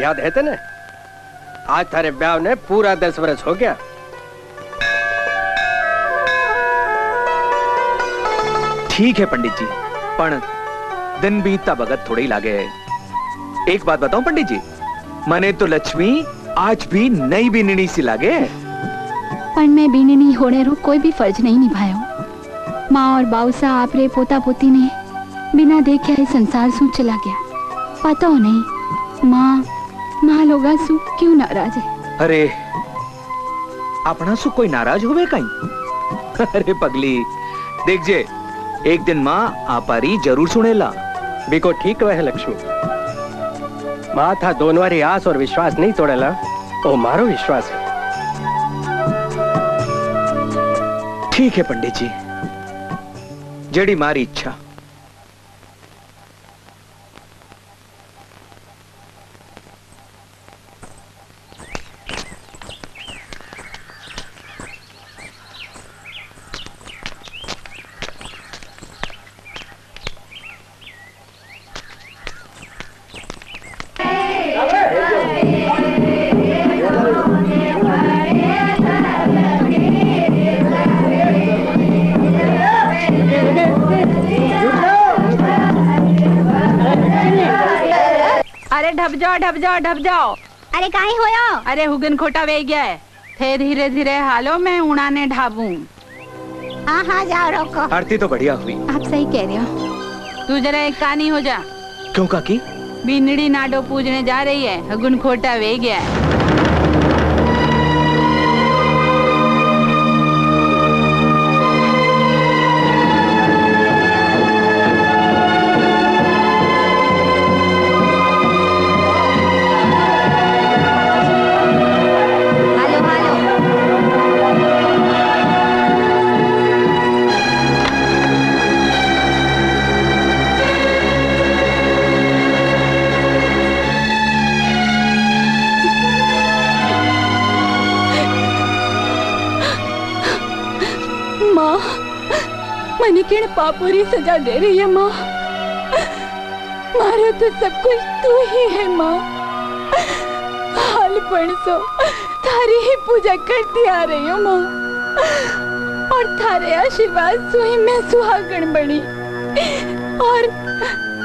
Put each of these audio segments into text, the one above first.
याद है तेने? आज थारे ब्याह ने पूरा दस वर्ष हो गया। ठीक है पंडित जी पण दिन बीतता भगत थोड़े ही लागे है। एक बात बताऊँ पंडित जी मने तो लक्ष्मी आज भी नई बीननी सी लागे है। पण मैं बीननी होने रो कोई भी फ़र्ज़ नहीं निभायो माँ और बाउसा आपरे पोता पोती ने बिना देखे संसार सू चला गया। पता हो नहीं माँ माँ लोगा सू क्यों नाराज़ है? अरे अपना सु कोई नाराज़ हुए कहीं अरे पगली देख जे एक दिन माँ आपारी ज़रूर सुनेला बीको ठीक वह लक्ष्मी। माँ था दोनवारी आस और विश्वास नहीं तोड़ेला ओ मारो विश्वास है। ठीक है पंडित जी। जड़ी मारी इच्छा ढब जाओ ढब जाओ। अरे काहे होयो अरे हुगन खोटा वे गया है। थे धीरे धीरे हालो मैं उड़ाने ढाबू। हाँ हाँ जाओ रोको। आरती तो बढ़िया हुई। आप सही कह रहे हो। तू जरा एक कानी हो जा। क्यों काकी? बिनड़ी नाडो पूजने जा रही है। हगुन खोटा वे गया है। आप बुरी सजा दे रही है माँ। मारो तो सब कुछ तू ही है माँ। हाल परसों थारी ही पूजा करती आ रही हूँ माँ। और थारे आशीर्वाद सुई मैं सुहागण बनी। और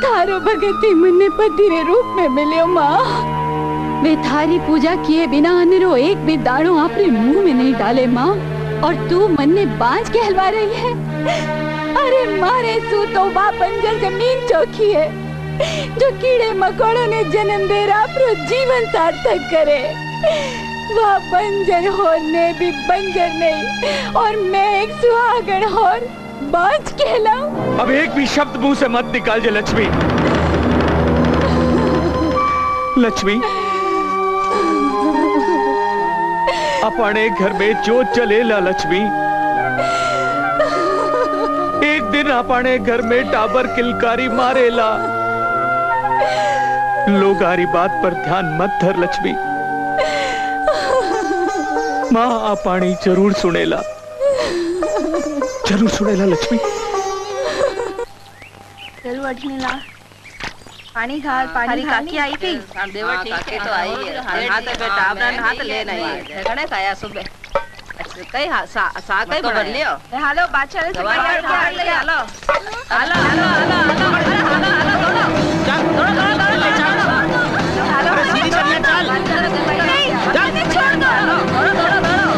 थारो भगती मुन्ने मुन्ने पतिरे रूप में मिले माँ। वे थारी पूजा किए बिना अनरो एक भी दाणो अपने मुँह में नहीं डाले माँ। और तू मन ने बांझ कहलवा रही है। मारे सू तो बा बंजर ज़मीन चौकी है, जो कीड़े मकोड़ों ने जन्म दे आपरो जीवन सार्थक करे। वह बंजर होने भी बंजर नहीं, और मैं एक सुहागण और बांझ कहलाऊं। अब एक भी शब्द मुँह से मत निकाल जे लक्ष्मी। लक्ष्मी, अपने घर में जो चलेला लक्ष्मी अपने घर में टाबर किलकारी मारेला। लोग आरी बात पर ध्यान मत धर लक्ष्मी। माँ आ पानी ज़रूर सुनेला। ज़रूर सुनेला लक्ष्मी। चलो अठने ला पानी खा पानी काकी आई थी? देवर ठीक है. तो आई है. हाथ बेटा अपना हाथ ले नहीं है घणे खाया सुबह. कई हा- सा सा कई बदल लियो ए, हालो बादशाह सफ़ाई हालो हालो हालो हालो हालो हालो अरे हालो हालो दोनों दोनों दोनों दोनों ले चलो हालो सीधी चलने चल नहीं मन्ने छोड़ दो दोनों दोनों दोनों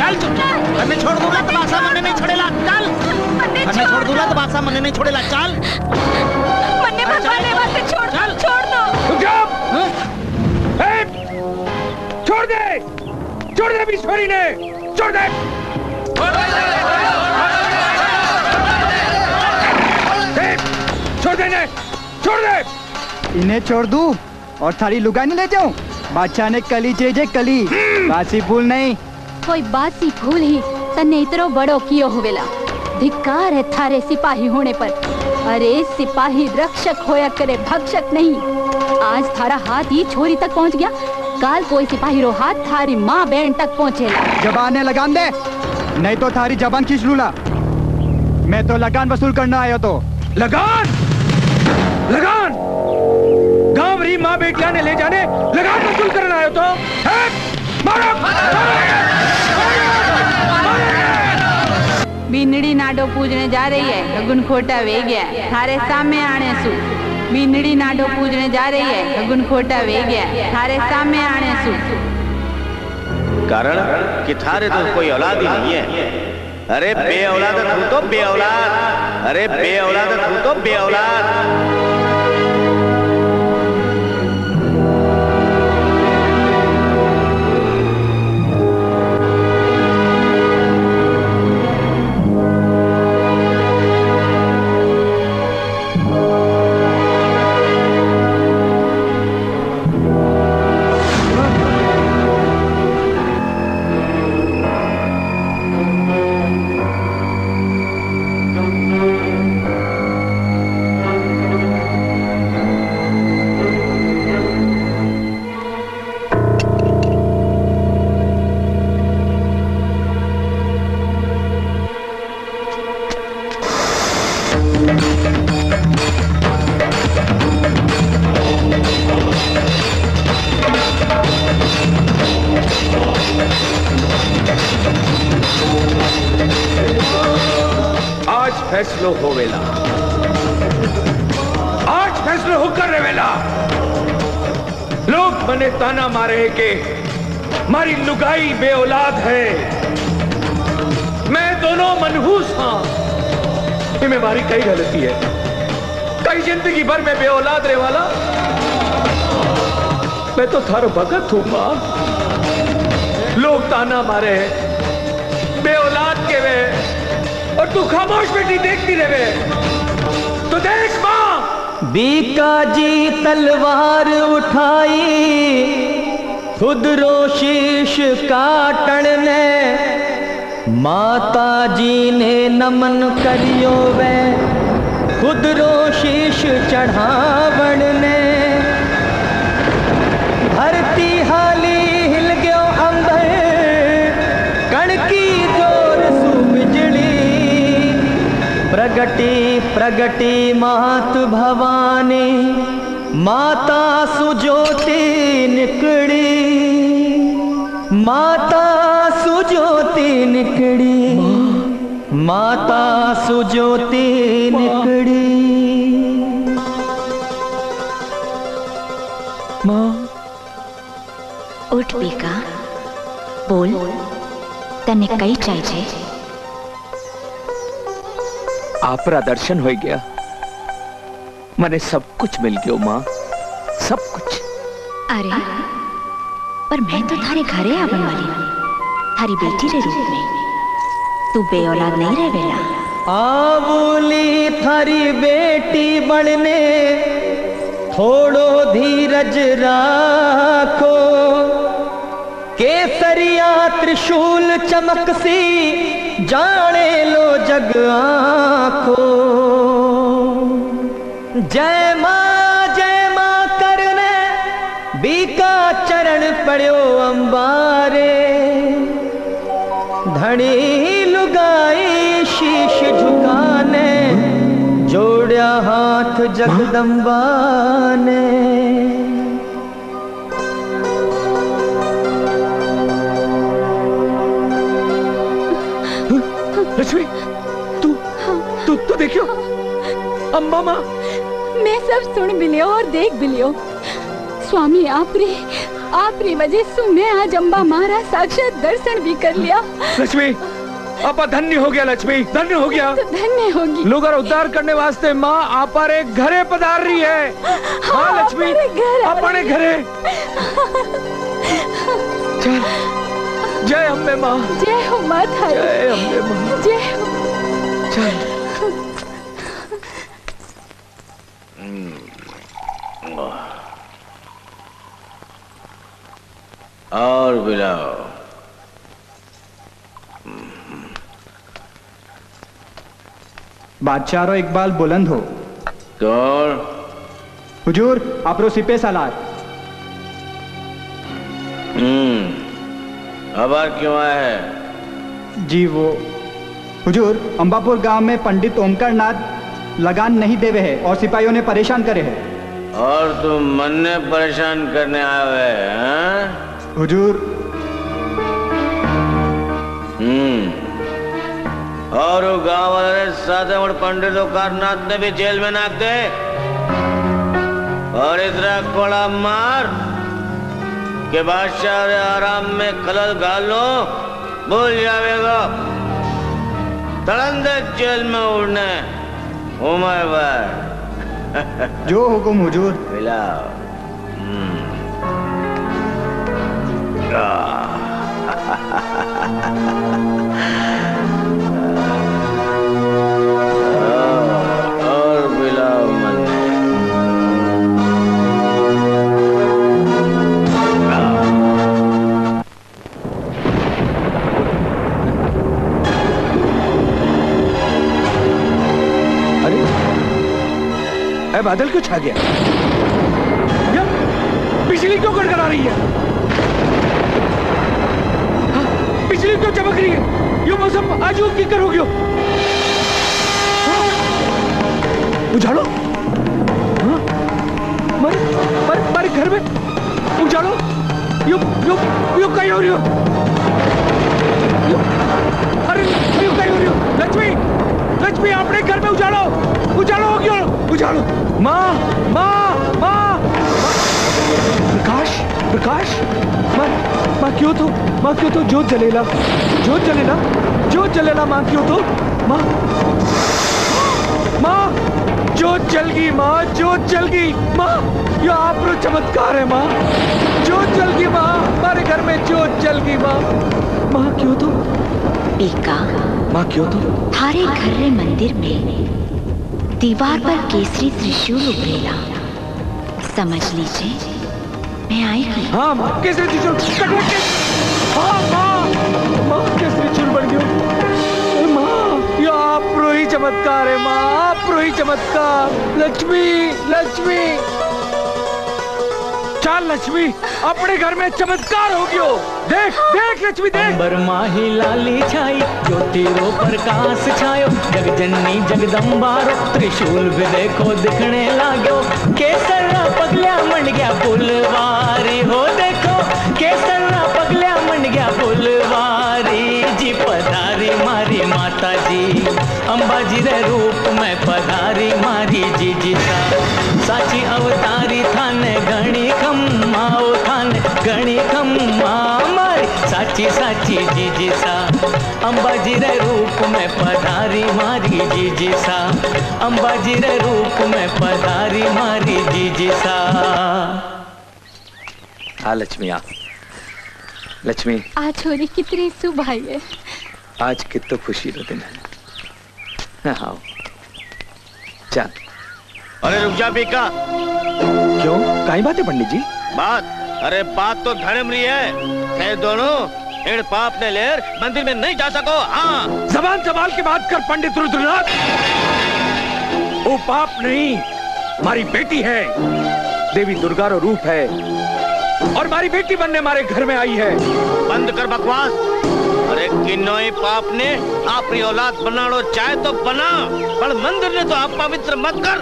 चल चुप मन्ने छोड़ दूँगा तो बादशाह मन्ने नहीं छोड़ेला चल मन्ने मन्ने छोड़ दूँगा तो बादशाह मन्ने नहीं छोड़ेला चल मन्ने भगवान ने वास्ते छोड़ छोड़ छोड़ दे ईश्वरी ने। छोड़ दे। छोड़ दे छोड़ दे। इन्हें छोड़ दूँ और थारी लुगाई ले जाऊँ? बादशाह ने कली चेजे कली। बासी भूल नहीं। कोई बासी भूल ही। तन्ने इतरो बड़ो कियो हुवेला। धिक्कार है थारे सिपाही होने पर। अरे सिपाही रक्षक होया करे भक्षक नहीं। आज थारा हाथ ही छोरी तक पहुँच गया। काल कोई सिपाही रो हाथ थारी माँ बहन तक पहुंचेला जबान ने लगाम दे नहीं तो थारी जबान खींच लूला मैं तो लगान वसूल करना आया तो। लगान! लगान! गाँव री माँ बेटिया ने ले जाने लगान वसूल करना आयो तो। है? मारो! बीनड़ी नाडो पूजने जा रही है हगुन खोटा वे गया थारे सामने आने सु। बीनड़ी नाडो पूजने जा रही है अगुन खोटा वे गया थारे सामने आने सु कारण कि थारे तो कोई औलाद ही नहीं है अरे बे औलाद तू तो बे औलाद अरे बे औलाद तू तो बे औलाद फैसलो होवेला आज फैसलो होकर रेवेला लोग मने ताना मारे के मारी लुगाई बे औलाद है। मैं दोनों मनहूस हाँ। इनमें मारी कई गलती है। कई ज़िंदगी भर में बे औलाद रे वाला। मैं तो थारो भगत हूँ, माँ। लोग ताना मारे बे तू खामोश बेटी देखती रहे। तो देख माँ। बीका जी तलवार उठाई, खुद रो शीश काटण ने। माता जी ने नमन करियो वे, खुद रो शीश प्रगटी प्रगटी मात भवानी माता सुजोति निकड़ी माता सुजोति निकड़ी माता सुजोति निकड़ी मां ઉઠ બેકા બોલ તને કઈ ચાય છે आपरा दर्शन हो गया। मैंने सब कुछ मिल गयो माँ सब कुछ। अरे पर मैं तो थारे घरे आवन वाली हूँ थारी बेटी रे रूप में। तू बे औलाद नहीं रह बेला आवली थारी बेटी बनने थोड़ो धीरज राखो। केसरिया त्रिशूल चमक सी जाने लो जग आखो। जय माँ जय माँ करने, बीका चरण पड़ो अंबारे। धनी लुगाई शीश झुकाने, जोड़या हाथ जगदम्बा ने। तू देखियो। अम्मा माँ मैं सब सुन भी लियो और देख भी लियो। स्वामी आप रे आप रे वजह से मैं आज अम्बा महाराज साक्षात दर्शन भी कर लिया। लक्ष्मी आपा धन्य हो गया लक्ष्मी। धन्य हो गया। तो धन्य होगी। लोग उद्धार करने वास्ते माँ आप घरे पधार रही है। हाँ लक्ष्मी अपने घरे चल। जय अम्बे माँ। जय हो माता जय अम्बे माँ। जय हो। चल। और बुलाओ। बादशाह इकबाल बुलंद हो। कौन? हुजूर आप रो सिपे सालार। हम्म अबार क्यों आया है? जी वो हुजूर अंबापुर गाँव में पंडित ओमकार नाथ लगान नहीं देवे है और सिपाहियों ने परेशान करे है। और तुम मन ने परेशान करने आए हुए हैं? हुजूर। हम्म। और वो गाँव वाले साधे और पंडितों कारनाथ ने भी जेल में नाक दे और इतना कोड़ा मार के बादशाह आराम में खलल गाल भूल जावेगा तड़ंदे जेल में उड़ने। उमर बार जो हुकुम हुजूर। मिलाओ। और मिलाओ मन अरे अरे बादल क्यों छा गया? या, बिजली क्यों गड़गड़ा रही हाँ, बिजली क्यों चमक रही है? ये मौसम आज की कर हो गयो। हाँ, मारे मारे मारे घर में। उजाड़ो। यो यो यो कहीं हो रही हो अरे यो कहीं हो रही हो। लक्ष्मी लक्ष्मी अपने घर में उजाड़ो। उजाड़ो हो गयो बुझाड़ो माँ माँ माँ। प्रकाश प्रकाश। माँ क्यों तो माँ क्यों तो जोत जलेला जोत जलेला जोत जलेला माँ क्यों तो? माँ माँ जोत जल गई माँ जोत जल गई माँ ये आपरो चमत्कार है माँ। जोत जल गई माँ हमारे घर में जोत जल गई माँ। माँ क्यों तो? बेका माँ क्यों तो? थारे घर रे मंदिर में दीवार पर केसरी त्रिशूल उभरेला। समझ लीजिए मैं आई हूँ हाँ माँ केसरी त्रिशूल कटवा के हाँ माँ माँ केसरी त्रिशूल बन गयो ए, माँ ये आपरो ही चमत्कार है माँ आपरो ही चमत्कार। लक्ष्मी लक्ष्मी। चाल लक्ष्मी अपने घर में चमत्कार हो गयो। देख देख लक्ष्मी देख। अंबर माही लाली छाई ज्योतिरो प्रकाश छायो। जगजननी जगदम्बारो त्रिशूल भी देखो दिखने लागो केसरा पगलिया मंड गया फुलवारी. हो देखो केसरा पगलिया मंड गया फुलवारी. जी पधारी मारी माता जी अंबा जी रे रूप में पधारी मारी जी जी साची अवतारी मारी साची साची जी जी सा अंबाजी रे रूप में पधारी मारी जी जी सा अंबाजी रे रूप में पधारी मारी जी जी सा हाँ लक्ष्मी आ। लक्ष्मी। आज छोरी कितनी सुभाई है। आज कितो खुशी रो दिन है। हाँ चल। अरे रुक जा बीका क्यों? काई बात है पंडित जी? बात? अरे बात तो धर्म रही है। थे दोनों। एड़ पाप ने लेर मंदिर में नहीं जा सको। हाँ। जबान संभाल की बात कर पंडित रुद्रनाथ। वो पाप नहीं हमारी बेटी है। देवी दुर्गा रो रूप है। और हमारी बेटी बनने हमारे घर में आई है। बंद कर बकवास। अरे किन्नोई पाप ने आपकी औलाद बनाड़ो चाहे तो बना पर मंदिर ने तो आप पवित्र मत कर।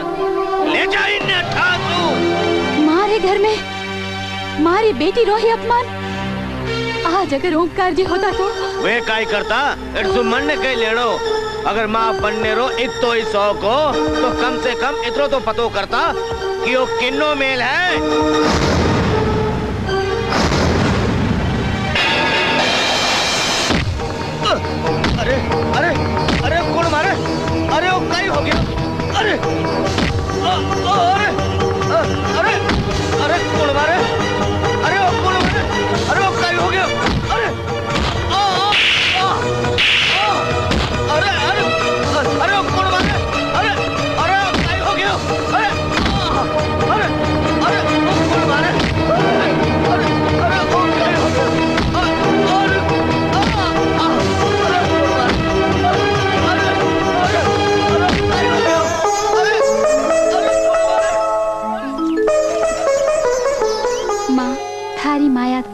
ले जा इन्हें ठा तू मारे घर में मारी बेटी रोही अपमान। आज अगर ओंकार जी होता तो? वे काई करता? इट सुमन ने कही लेड़ो अगर माँ बनने रो इतो ही सौ को तो कम से कम इतरो तो पतो करता कि वो किन्नो मेल है? अरे अरे अरे, कौन मारे? अरे, वो कई हो गया? अरे अरे अरे अरे, कौन मारे? अरे अरे अरे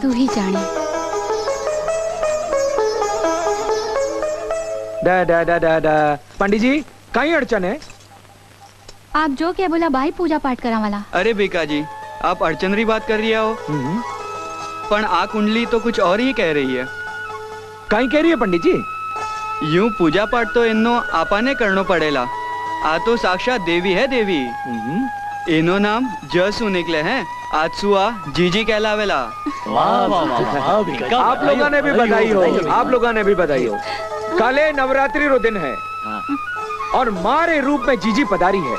तू ही जाने। पंडित जी कहीं अड़चन है? आप जो क्या बोला भाई पूजा पाठ करा वाला। अरे बेका जी आप अर्चनरी बात कर रही हो। पण आ कुंडली तो कुछ और ही कह रही है। कहीं कह रही है पंडित जी? यूँ पूजा पाठ तो इन्नो आपाने करनो पड़ेला। आ तो साक्षात देवी है देवी। इनो नाम जसु निकले हैं। आजसुआ जीजी कहलावेला। आप लोगों ने भी बधाई हो आप लोगों ने भी बधाई हो। काले नवरात्रि रो दिन है। और मारे रूप में जीजी पधारी है।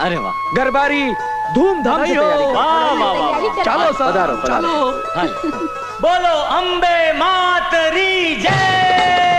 अरे वाह। गरबारी धूमधाम से चलो पधारो पधारो। चलो। बोलो अंबे मातरी जय।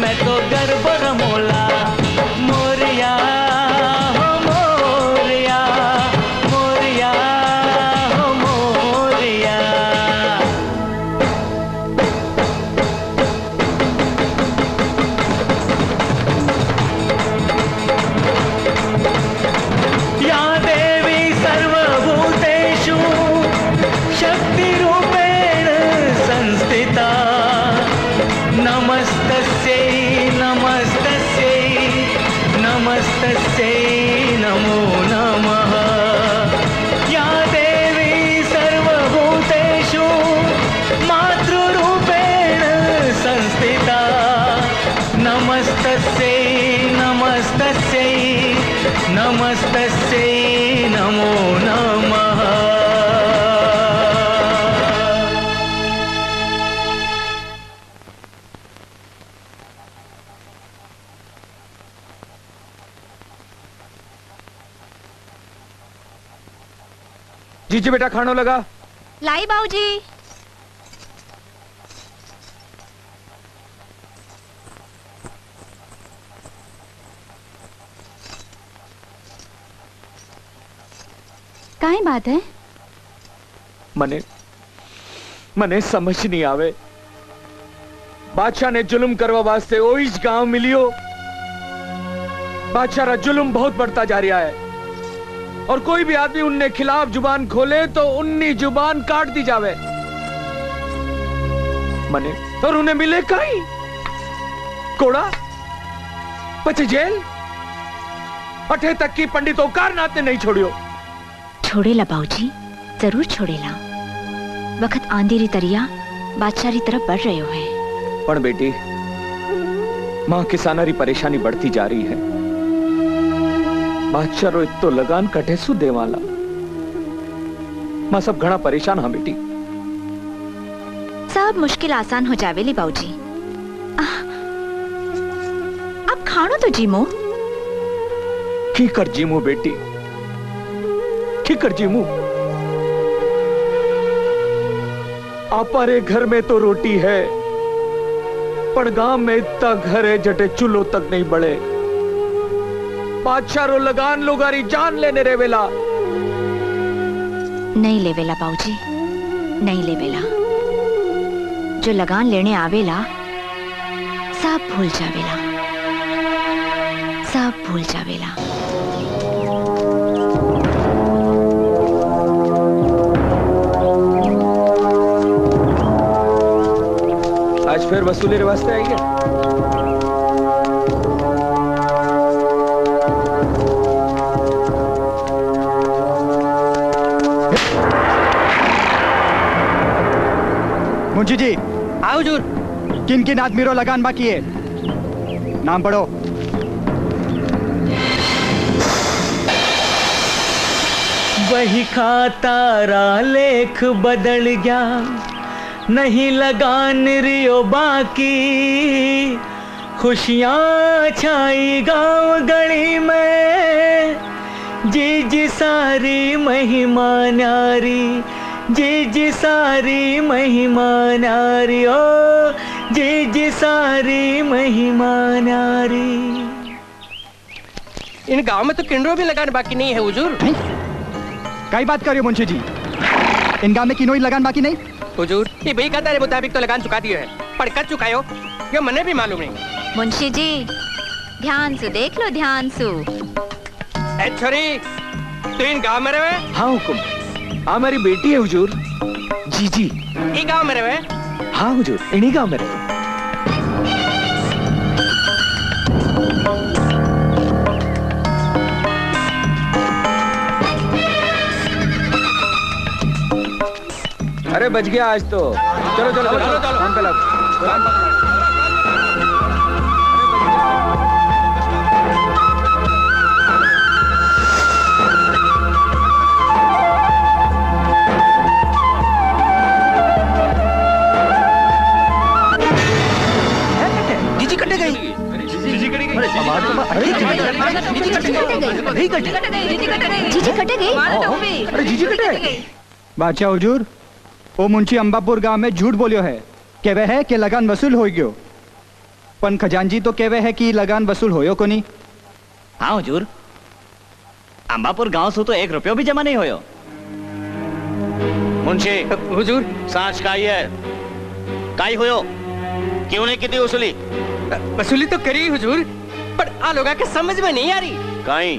मैं तो जी बेटा खानो लगा। लाई बाबू जी काई बात है? मने मने समझ नहीं आवे। बादशाह ने जुलम करवा वास्ते ओइज गाँव मिलियो। बादशाह का जुलम बहुत बढ़ता जा रहा है। और कोई भी आदमी उनने खिलाफ ज़ुबान खोले तो उन्नी ज़ुबान काट दी जावे। मने और उन्हें मिले कहीं? कोड़ा? पचे जेल? अठे तक की पंडित कार नाते नहीं छोड़ियो। छोड़ेला जी ज़रूर छोड़े ला वक्त आंधेरी तरिया बादशाह तरफ़ बढ़ रहे हो। है पर बेटी माँ किसानारी परेशानी बढ़ती जा रही है। बादशाह रो इतो लगान कटे सु देवाला माँ सब घना परेशान हाँ बेटी। सब मुश्किल आसान हो जावेली बाऊजी। अब खाणो तो जीमो। की कर जीमू बेटी? की कर जीमू? आपारे घर में तो रोटी है पर गाँव में इतना घर है जटे चूल्हो तक नहीं बड़े। बादशाह रो लगान लोगारी जान लेने रे वेला। नहीं लेवेला बाऊजी नहीं लेवेला जो लगान लेने आवेला सब भूल जावेला। सब भूल जावेला। आज फिर वसूली वास्ते आएँगे? मुंशी जी। आओ जूर किन किन आदमीरों लगान बाकी है? नाम पढ़ो। वही खाता रा लेख बदल गया नहीं लगान रियो बाकी। खुशियाँ छाई गाँव गली में जी जी सारी महिमा नारी जी जी सारी महिमा नारी ओ जी जी सारी महिमा नारी। इन गाँव में तो किन्नरों भी लगान बाकी नहीं है हुजूर। कई बात करियो मुंशी जी। इन गाँव में किनोई लगान बाकी नहीं। हुजूर ये भाई कहता है मुताबिक तो लगान चुका दियो है पर कर चुकायो ये मने भी मालूम नहीं। मुंशी जी ध्यान से देख लो ध्यान से। छोरी तू इन गाँव में रहे? हाँ हुकुम। हाँ मेरी बेटी है हुजूर। जी जी। ई गाँव में। रहे हाँ हुजूर इन्हीं गाँव में रहे अरे बच गया आज तो। चलो चलो चलो चलो। चलो हम पे लगो जीजी बादशाह हुजूर? ओ मुंशी अंबापुर गाँव में झूठ बोलियो है। केवे है कि लगान वसूल हो गयो। पन खजानजी तो केवे है कि लगान वसूल होयो को नहीं हाँ हुजूर। अंबापुर गाँव से तो एक रुपयो भी जमा नहीं होयो। मुंशी हुजूर सांच काई है काई होयो क्यों नहीं कितनी वसूली? वसूली तो करी हुजूर पर आ लोगा के समझ में नहीं आ रही। काई?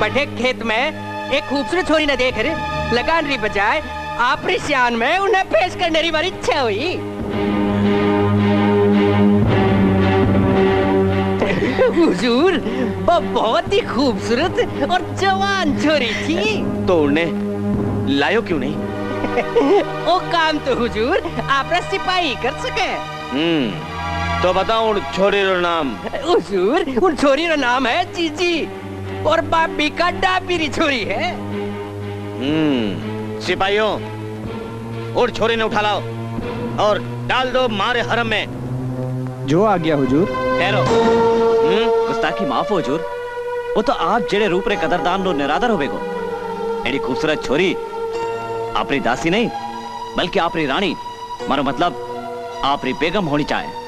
बटे खेत में एक खूबसूरत छोरी ने देख रे लगान री बजाय आपरी सियान में उन्हें पेश करने री बारी इच्छा हुई। हुजूर वो बहुत ही खूबसूरत और जवान छोरी थी। तो उन्हें लायो क्यों नहीं? वो काम तो हुजूर आपने सिपाही कर सके। हम्म। तो बताओ उन छोरी रो नाम। हुजूर उन छोरी का नाम है जीजी और बापी का डापीरी छोरी है। हम्म सिपाहियों उड़ छोरी ने उठा लाओ और डाल दो मारे हरम में। जो आ गया हुजूर। ठहरो। हम्म? गुस्ताखी माफ़ हो हुजूर। वो तो आप जेड़े रूप रे कदरदान रो निरादर होबे को एडी खूबसूरत छोरी आपरी दासी नहीं बल्कि आपरी रानी। मारो मतलब आपरी बेगम होनी चाहे।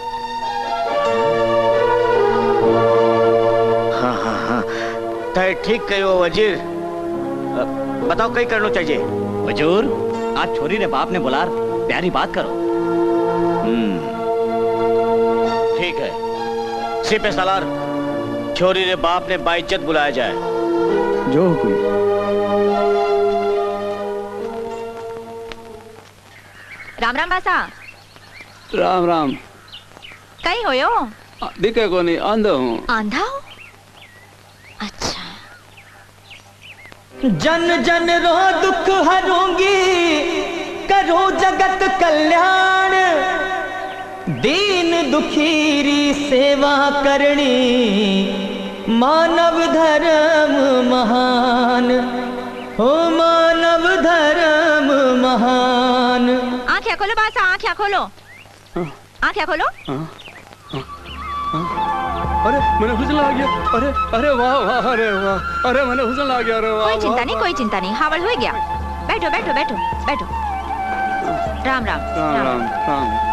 तय ठीक कहो वज़ीर। बताओ कई करना चाहिए? वजूर आज छोरी ने बाप ने बुला प्यारी बात करो। हम्म। ठीक है। सिपे सलार। छोरी ने बाप ने बाइज्जत बुलाया जाए। जो हुकुम राम राम बासा राम राम। कहीं होयो? दिखे को नहीं अंधा हूँ। आंधा हो? जन जन रो दुख हरूँगी करो जगत कल्याण। दीन दुखीरी सेवा करनी मानव धर्म महान। हो मानव धर्म महान। आँखें खोलो बासा आँखें खोलो। आँखें खोलो। अरे मैंने हुसन आ गया अरे अरे वाह वाह अरे वाह। अरे मैंने हुसन आ गया अरे वाह कोई चिंता नहीं कोई चिंता नहीं। हावड़ हो गया। बैठो बैठो बैठो बैठो। राम राम राम। राम राम।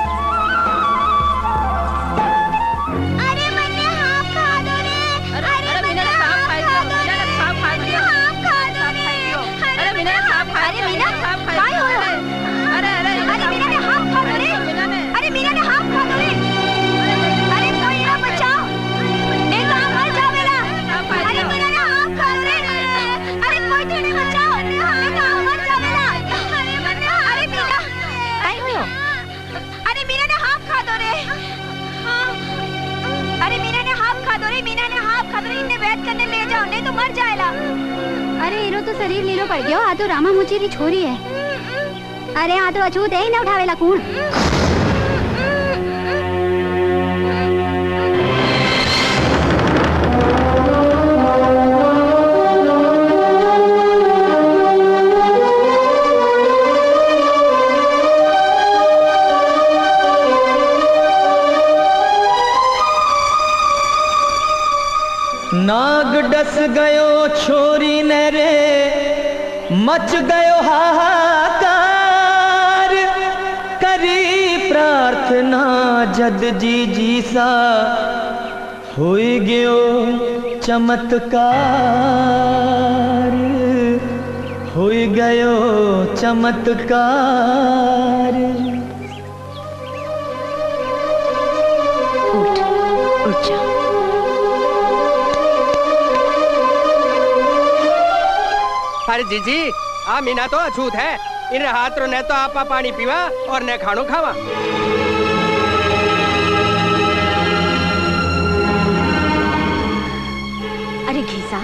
हाथ खा दो रे मीना ने हाथ खबरी रे वैद करने ले जाओ नहीं तो मर जाएला अरे इरो तो शरीर लीलो पड़ गयो आ तो रामा मुची री छोरी है। अरे आ तो अछूत है ही ना उठावेला कूण नाग डस गयो छोरी ने रे, मच गयो हाहाकार। करी प्रार्थना जद जी जी सा होई गयो चमत्कार। होई गयो चमत्कार। अरे जीजी आ मीना तो अछूत है। इन हाथ ने तो आपा पानी पीवा और न खानो खावा। अरे घीसा,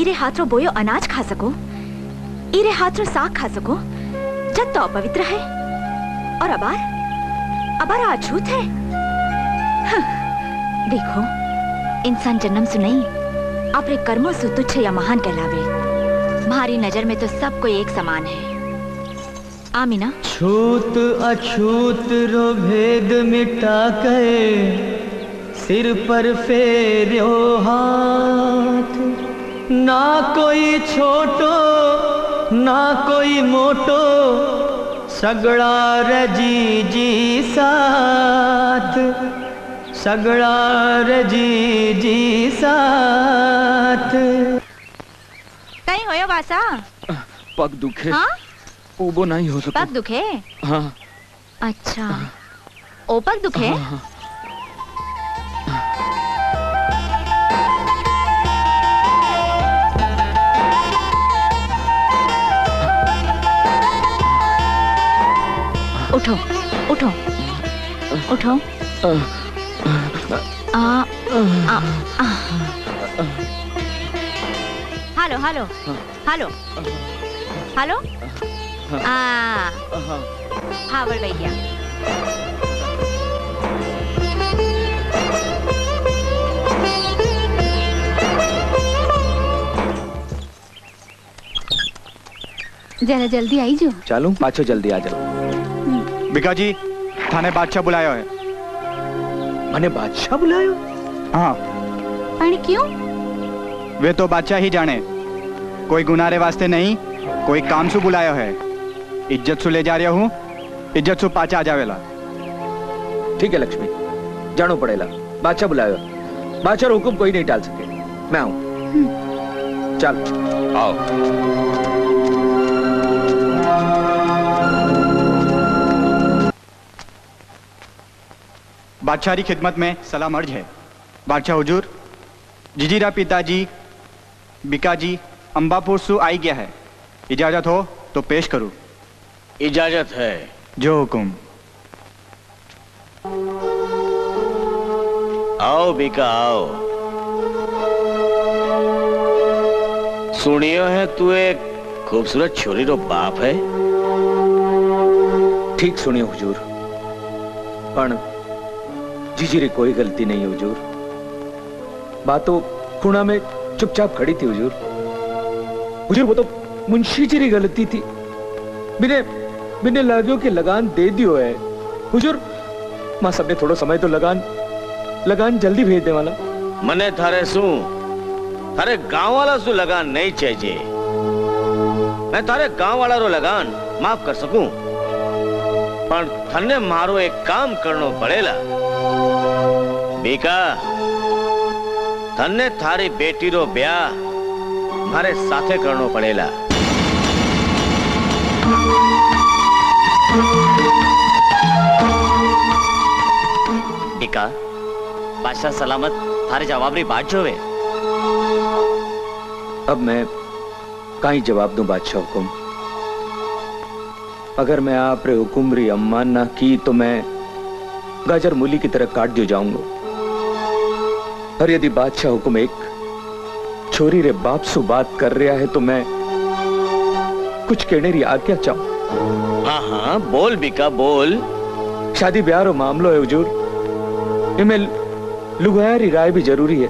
इरे हाथों बोयो अनाज खा सको, इरे हाथों साग खा सको। जब तो अपवित्र है। और अबार? अबार अछूत है। देखो, इंसान जन्म से नहीं अपने कर्मों से तुच्छ या महान कहलावे। तुम्हारी नज़र में तो सब कोई एक समान है। आमीना। छूत अछूत रो भेद मिटा के सिर पर फेर्यो हाथ। ना कोई छोटो, ना कोई मोटो, सगड़ा रज़ी जी साथ। सगड़ा रज़ी जी साथ। होयो वासा? पग दुखे। हाँ? ऊबो नहीं हो सको पग दुखे? हाँ। अच्छा। ओ पग दुखे? हाँ, हाँ। उठो उठो। उठो। आ, आ, आ। हेलो हेलो हेलो हेलो आ हाँ बोल भैया जरा जल्दी आई जो। चालू? पाछो जल्दी आ जाओ। बिका जी थाने बादशाह बुलायो है। मैंने बादशाह बुलायो? हाँ। क्यों? वे तो बादशाह ही जाने। कोई गुनारे वास्ते नहीं कोई काम सु बुलायो है। इज़्ज़त सु ले जा रहा हूँ इज़्ज़त सु पाचा आ जावेला। ठीक है लक्ष्मी। जानो पड़ेला। बादशाह बुलायो। बादशाह हुक्म कोई नहीं टाल सके। मैं आऊँ चल। आओ। बादशाह की खिदमत में सलाम अर्ज़ है। बादशाह हुजूर जिजीरा पिताजी बिका अंबापुर सु आई गया है। इजाज़त हो तो पेश करूँ। इजाज़त है। जो हुकुम। आओ बिका आओ। सुनियो है तू एक खूबसूरत छोरी रो बाप है। ठीक सुनियो हुजूर। पण जीजी री कोई गलती नहीं हुजूर। बात तो खूणा में चुपचाप खड़ी थी हुजूर। हुजूर वो तो मुंशी जी गलती थी। बिने बिने लाग्यो के लगान दे दियो है। हुजूर, माँ सबने थोड़ो समय तो लगान लगान जल्दी भेज दे वाला मने थारे सू, थारे गाँव वाला सु लगान नहीं चाहिए। मैं थारे गाँव वाला रो लगान माफ़ कर सकूँ? पर थने मारो एक काम करनो पड़ेला। बीका थने थारी बेटी रो ब्याह मारे साथे करनो पड़ेला बादशाह सलामत थारे जवाब री बात जोवे अब मैं काई जवाब दूँ बादशाह हुकुम। अगर मैं आप रे हुकुम री अवमानना की तो मैं गाजर मूली की तरह काट दियो जाऊँगा। और यदि बादशाह हुकुम एक छोरी रे बाप से बात कर रहा है तो मैं कुछ कहने री आज्ञा चाहूँ। हाँ हाँ बोल बीका बोल। शादी ब्याह रो मामलो है हुजूर। इनमें लुगाया री राय भी ज़रूरी है।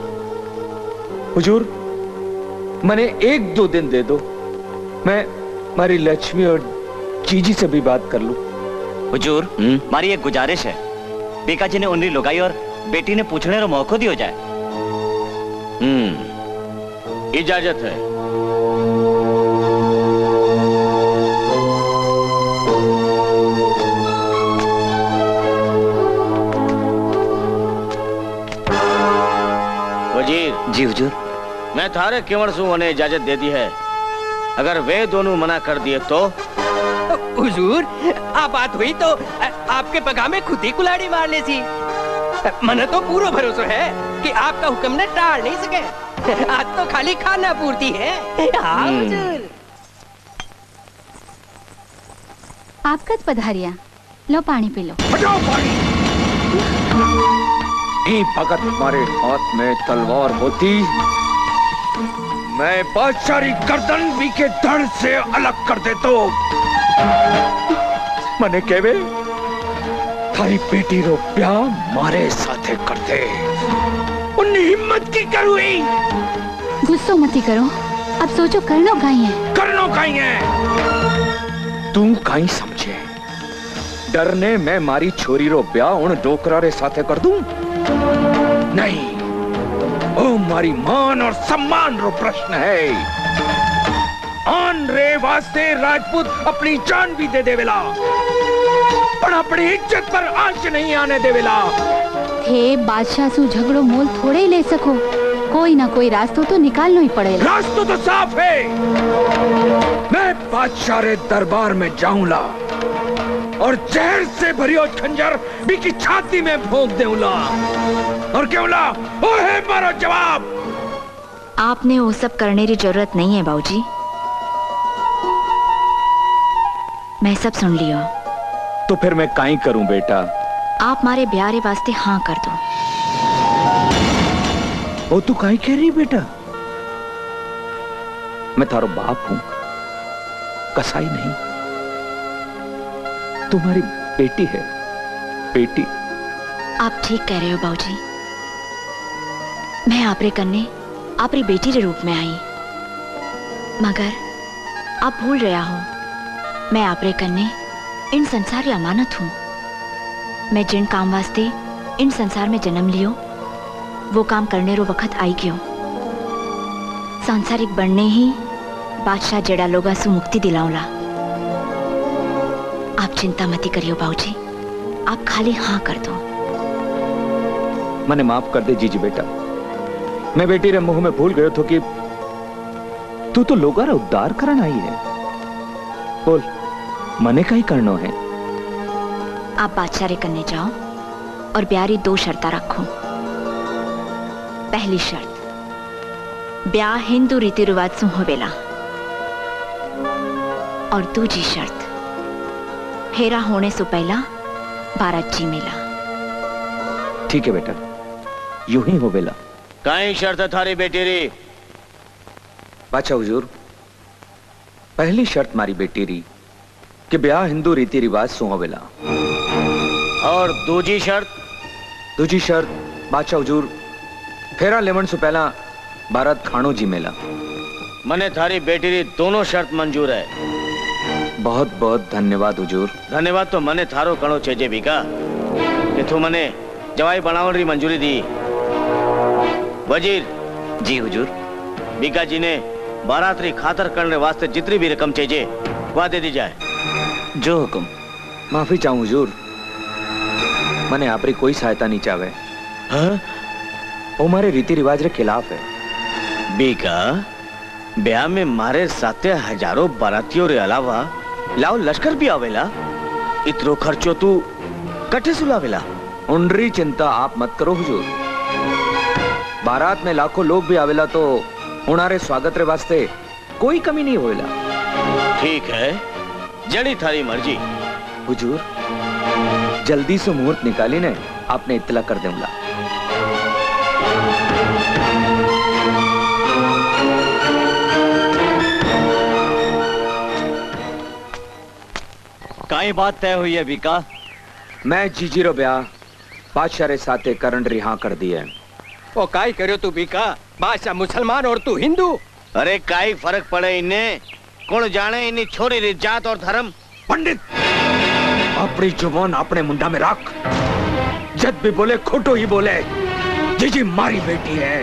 हुजूर मने एक दो दिन दे दो। मैं मारी लक्ष्मी और जीजी से भी बात कर लू। हुजूर मारी एक गुजारिश है। बीका जी ने उनरी लुगाई और बेटी ने पूछने रो मौको दियो जाए। हम्म। इजाज़त है। वज़ीर जी हुजूर। मैं थारे केवड़ सु ने इजाज़त दे दी है। अगर वे दोनों मना कर दिए तो? हुजूर आ बात हुई तो आपके पगा में खुद ही कुलाड़ी मारने सी मन तो पूरा भरोसा है कि आपका हुक्म ने टाल नहीं सके। आज तो खाली खाना पूर्ति है। हाँ हम्म। हुजूर। आप कद पधारिया? लो पानी पी लो। पानी। भगत हमारे हाथ में तलवार होती। मैं बादशाही गर्दन भी के धड़ से अलग कर दे तो मने केवे थारी बेटी रो ब्याह मारे साथे कर दे। उन्नी हिम्मत की करुई गुस्सो मती करो। अब सोचो करनो काई है करनो काई है तू काई समझे? डरने मैं मारी छोरी रो ब्याह उन डोकरा रे साथे कर दूँ? नहीं। ओ मारी मान और सम्मान रो प्रश्न है। आन रे वास्ते राजपूत अपनी जान भी दे देवेला। पर अपनी इज़्ज़त पर आँच नहीं आने देवेला। थे बादशाह सु झगड़ो मोल थोड़े ही ले सको कोई ना कोई रास्तो तो निकालना ही पड़ेगा रास्ता तो साफ़ है मैं बादशाह रे दरबार में जाऊँगा और जहर से भरियो खंजर भी की छाती में भोंक देऊंला और क्योंला ओ है मारो जवाब आपने वो सब करने की ज़रूरत नहीं है बाबूजी मैं सब सुन लियो तो फिर मैं काई करूँ बेटा आप मारे ब्यारे वास्ते हाँ कर दो। ओ तू काई कह रही बेटा? मैं थारो बाप हूँ। कसाई नहीं। तुम्हारी बेटी है। बेटी। आप ठीक कह रहे हो बाबूजी मैं आपरे कन्ने आपरी बेटी के रूप में आई। मगर आप भूल रहा हो मैं आपरे कन्ने इन संसार की अमानत हूँ। मैं जिन काम वास्ते, इन संसार में जन्म लियो, वो काम करने रो वक्त आई गयो। सांसारिक बनने ही बादशाह जड़ा लोगा सु मुक्ति दिलाऊला। आप चिंता मती करियो बाबूजी आप खाली हाँ कर दो। मैंने माफ़ कर दे जीजी बेटा। मैं बेटी रे मुँह में भूल गयो तो कि तू तो लोगा रा उद्धार करन आई है। बोल, मने का ही करनो है? आप बादशाह करने जाओ और ब्यारी दो शर्त रखो। पहली शर्त ब्याह हिंदू रीति रिवाज सु होवेला। और दूजी शर्त फेरा होने से पहला बारात जी मेला। ठीक है बेटा यूँ ही हो बेला काई शर्त थारी बेटी री। बादशाह हुजूर पहली शर्त मारी बेटी री कि ब्याह हिंदू रीति रिवाज सु होवेला। और दूजी शर्त। दूजी शर्त बादशाह हुजूर फेरा लेवन से पहला बारात खानो जी मेला। मने थारी बेटी री दोनों शर्त मंजूर है। बहुत बहुत धन्यवाद हुजूर। धन्यवाद तो मने थारो कणो छेजे भीका कि तू मने जवाई बनावण री मंजूरी दी। वज़ीर। जी हुजूर। बीका जी ने बारात री खातर करने वास्ते जितनी भी रकम चाहिए वह दे दी जाए। जो हुक्म माफ़ी चाहूँ हुजूर। मने आपरी कोई सहायता नहीं हाँ? वो हमारे रीति रिवाज रे खिलाफ है बीका ब्याह में मारे साते हज़ारों बारातियों रे अलावा लाओ लश्कर भी आवेला इतरो खर्चो तू कटे सुलावेला उनरी चिंता आप मत करो हुजूर बारात में लाखों लोग भी आवेला तो उनारे स्वागत रे वास्ते कोई कमी नहीं होएला ठीक है जड़ी थारी मर्ज़ी हुजूर जल्दी से मुहूर्त निकाली ने आपने इतला कर दूँगा। काई बात तय हुई है बीका? मैं जीजी रो ब्याह बादशाह रे साथे करण रिहा कर दिए। ओ काई करियो तू बीका? बादशाह मुसलमान और तू हिंदू? अरे काई फ़र्क पड़े इन्हें। कौन जाने इन्हीं छोरी री जात और धर्म? पंडित! अपनी ज़ुबान अपने मुंडा में रख। जब भी बोले खोटो ही बोले। जीजी मारी बेटी है।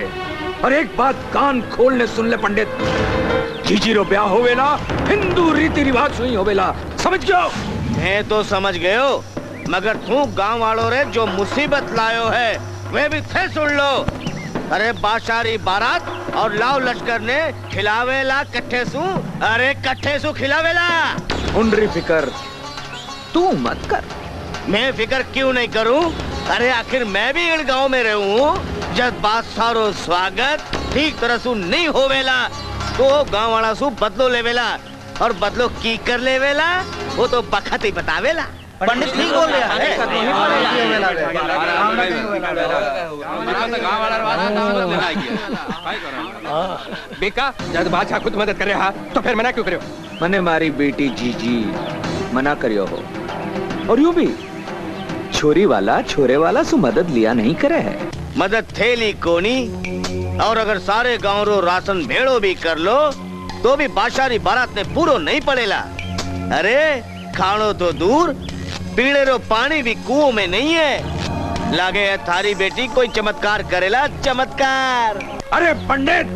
और एक बात कान खोलने सुन ले पंडित जीजीरो ब्याह होवेला हिंदू रीति रिवाज सुई होवेला। समझ गयो मैं तो समझ गयो मगर तू गाँव वालों रे जो मुसीबत लायो है वे भी थे सुन लो। अरे बादशाही बारात और लाव लश्कर ने खिलावेला कट्ठे सु अरे कट्ठे सु खिलावेला। उनरी फिकर तू मत कर मैं फ़िक्र क्यों नहीं करूँ अरे आखिर मैं भी इन गाँव में रहूँ जब बादशाह रो स्वागत ठीक तरह सु नहीं होवेला तो गाँव वाला सु बदलो लेवेला और बदलो की कर लेवेला वो तो बखत ही बतावेला पंडित ठीक बोल रहा बेका जब बादशाह खुद मदद करे हा तो फिर मना क्यों करे मने मारी बेटी जीजी मना करियो हो। और यूँ भी। छोरी वाला छोरे वाला सु मदद लिया नहीं करे है। मदद थेली कोनी और अगर सारे गाँव रो राशन भेड़ो भी कर लो तो भी बादशाही बारात ने पूरो नहीं पड़ेला। अरे खाणो तो दूर पीड़े रो पानी भी कुओं में नहीं है। लागे है थारी बेटी कोई चमत्कार करेला चमत्कार। अरे पंडित!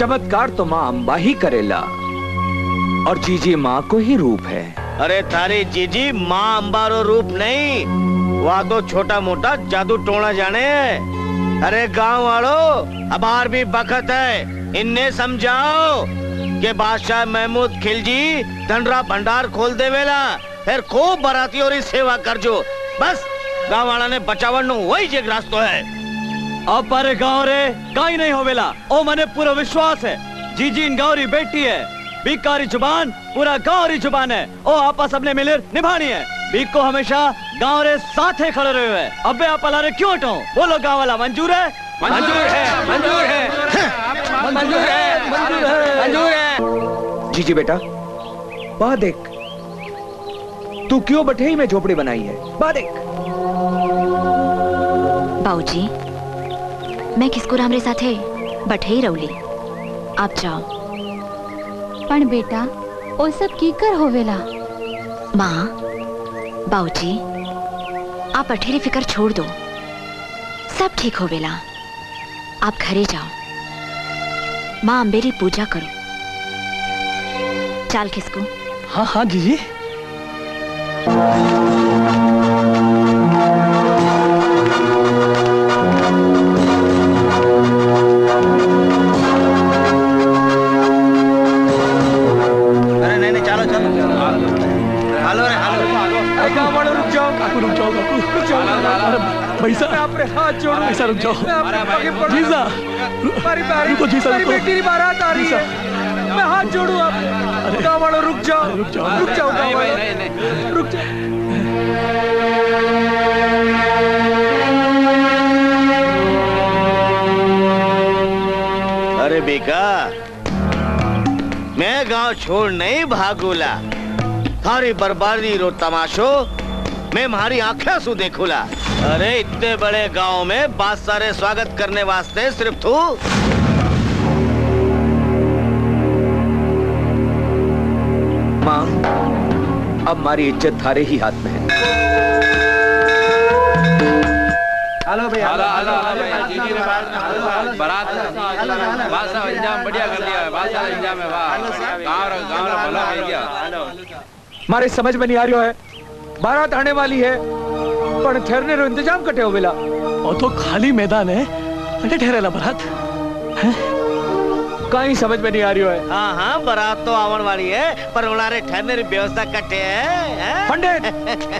चमत्कार तो माँ अम्बा ही करेला। और जीजी माँ को ही रूप है। अरे थारी जीजी माँ अंबारो रूप नहीं। वहाँ तो छोटा मोटा जादू टोना जाने है। अरे गाँव वालों अब आर भी बखत है। इन्हें समझाओ कि बादशाह महमूद खिलजी धनरा भंडार खोल दे वेला फिर खूब बरातियों री सेवा कर जो बस गाँव वाला ने बचावन नु वही जे रास्तो है। अब पर गाँव रे कहीं नहीं होवेला। ओ मने पूरा विश्वास है। जीजी इन गाँव री बेटी है। बीकारी ज़ुबान पूरा गाँव री ज़ुबान है। ओ आपस अपने मिलर निभानी है। बीक को हमेशा गाँव रे साथे खड़े रहे हुए अबे आप अलारे क्यों हटो? बोलो गाँव वाला मंजूर है? मंजूर है मंजूर है। मंजूर है मंजूर है। मंजूर है। जीजी बेटा। वहाँ देख तू क्यों बठेई में झोपड़ी बनाई है? वहाँ देख बाऊजी मैं किसको रामरे साथे बठे ही रौली आप जाओ। पण बेटा ओ सब कीकर होवेला माँ बाऊजी आप अठेरी फिकर छोड़ दो। सब ठीक होवेला आप घरे जाओ। माँ अंबेरी पूजा करो। चाल किसको? हाँ हाँ जीजी हाथ जोड़ू रुक जाओ। बारी बारी रुको जीजा, मेरी रुको। बेटी बारात आ रही है। मैं हाथ जोड़ू आप? गाँव वालों रुक जाओ। रुक जाओ। रुक जाओ गाँव वालों। रुक जाओ। अरे बेका मैं गाँव छोड़ नहीं भागूला। थारी बर्बादी रो तमाशो मैं मारी आँखें सु देखूला। अरे इतने बड़े गाँव में बात सारे स्वागत करने वास्ते सिर्फ़ तू। माँ अब हमारी इज़्ज़त थारे ही हाथ में है। हेलो भैया। हेलो हेलो बारात बादशाह बढ़िया कर दिया बादशाह है वाह। गाँव रा गाँव रा भला हो गया। मारे समझ में नहीं आ रहा है? बारात आने वाली है। पर ठहरने रो इंतज़ाम कटे हो बेला। और तो खाली मैदान है अरे ठहरेला बारात। कहीं समझ में नहीं आ रही है। हाँ हाँ बारात तो आवन वाली है पर उनारे ठहरने की व्यवस्था कटे है? पंडित!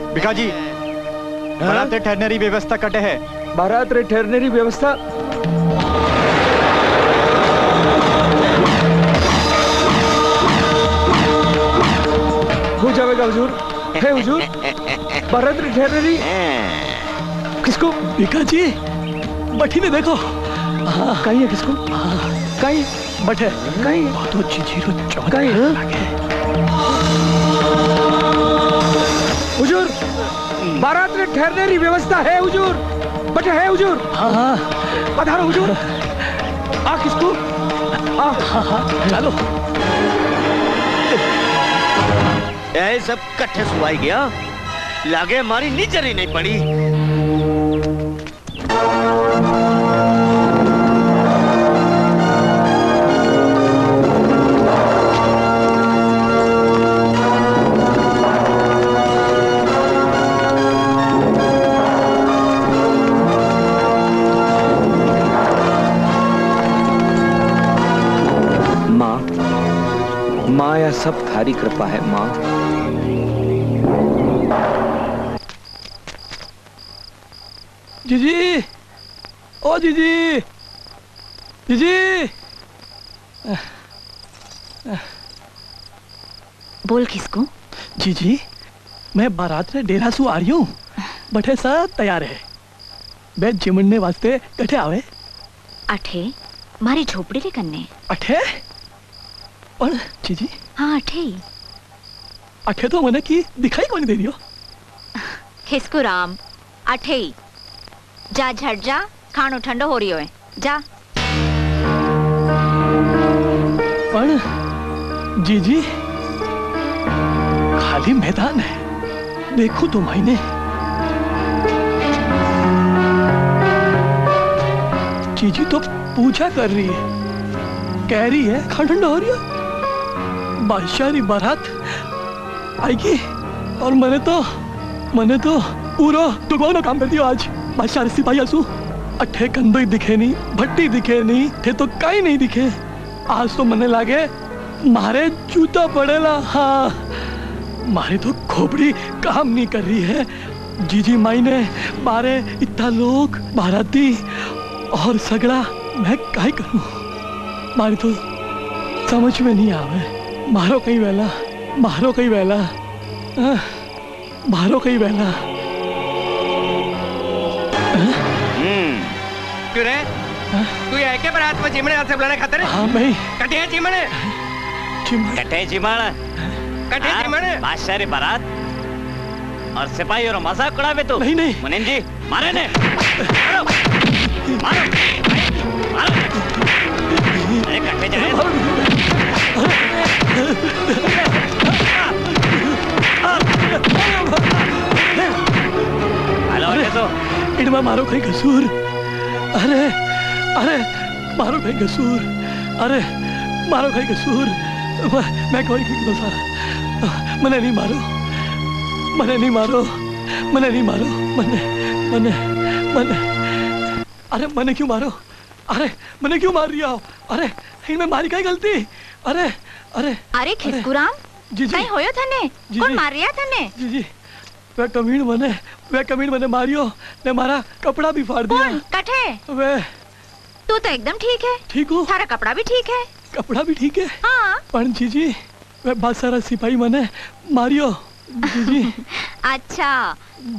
भिखा जी बारात ठहरने की व्यवस्था कटे है। बारात रे ठहरने की व्यवस्था? हो जाएगा हुजूर। है हुजूर बारात रे किसको? भिखा जी बठी ने देखो कहीं है किसको? कहीं बटे कहीं। तो ज़ीरो चौदह कहीं हुजूर बारात में ठहरने की व्यवस्था है हुजूर। बटे है हुजूर? हाँ हाँ। पधारो हुजूर। आ किसको? आ। हाँ हाँ। चलो। यही सब कट्ठे सुनाई गया। लागे हमारी निजर ही नहीं पड़ी। सब थारी कृपा है माँ। जीजी ओ जीजी जीजी बोल किसको? जीजी मैं बारात रे डेरा सु आ रही हूँ। बठे सब तैयार है। मैं चिमड़ने वास्ते कठे आवे। अठे? मारी झोपड़ी रे कन्ने। अठे? और जीजी हाँ अठे अठे तो मैंने की दिखाई कौन दे दियो खिसकू राम? अठे ही। जा, झट जा खानो ठंडो हो रही है। जा। पर जीजी, खाली मैदान है। देखो तो मायने। जीजी तो पूजा कर रही है। कह रही है खंड हो रही है बादशाह बारात। आएगी और मैंने तो मैंने तो पूरा दुगवाना काम कर दिया आज। बादशाह सिपाही आसू। अठे कंदोई दिखे नहीं भट्टी दिखे नहीं थे तो कहीं नहीं दिखे। आज तो मने लागे मारे जूता पड़ेला हाँ। मारे तो खोपड़ी काम नहीं कर रही है। जीजी माई ने बारे इतना लोग बाराती और सगड़ा मैं काय करूँ? मारी तो समझ में नहीं आवे। मारो कहीं वेला मारो कहीं वेला हाँ, मारो कहीं वेला। क्यों रे? तू ये के बारात में चिमणे हाथ से बुलाने खातिर? हाँ मैं कटे हैं चिमणे कटे चिमण कटे चिमणे बादशाह री बारात। और सिपाही और मज़ाक उड़ावे तो। नहीं नहीं। मुनिम जी मारे ने मारो। मारो। मारो। अरे कटे जाए हेलो अरे तो इनमें मारो कहीं कसूर। अरे अरे मारो कहीं कसूर। अरे मारो कहीं कसूर। मैं, मैं कोई दोसा मने नहीं मारो। मने नहीं मारो। मने नहीं मारो। मने मने मने। अरे मने क्यों मारो? अरे मने क्यों मार रही हो? अरे इनमें मारी कहीं गलती? अरे अरे। अरे खिसकुराम। जी जी। कहीं होयो थने जी, कौन मार रिया थने जी जी। वह कमीन मने वह कमीन मने मारियो ने मारा कपड़ा भी फाड़ दिया। कौन? कठे वह तू तो एकदम ठीक है। ठीक हूँ। थारा कपड़ा भी ठीक है। कपड़ा भी ठीक है। हाँ। पर जी जी वह बहुत सारा सिपाही मने मारियो। जी जी अच्छा।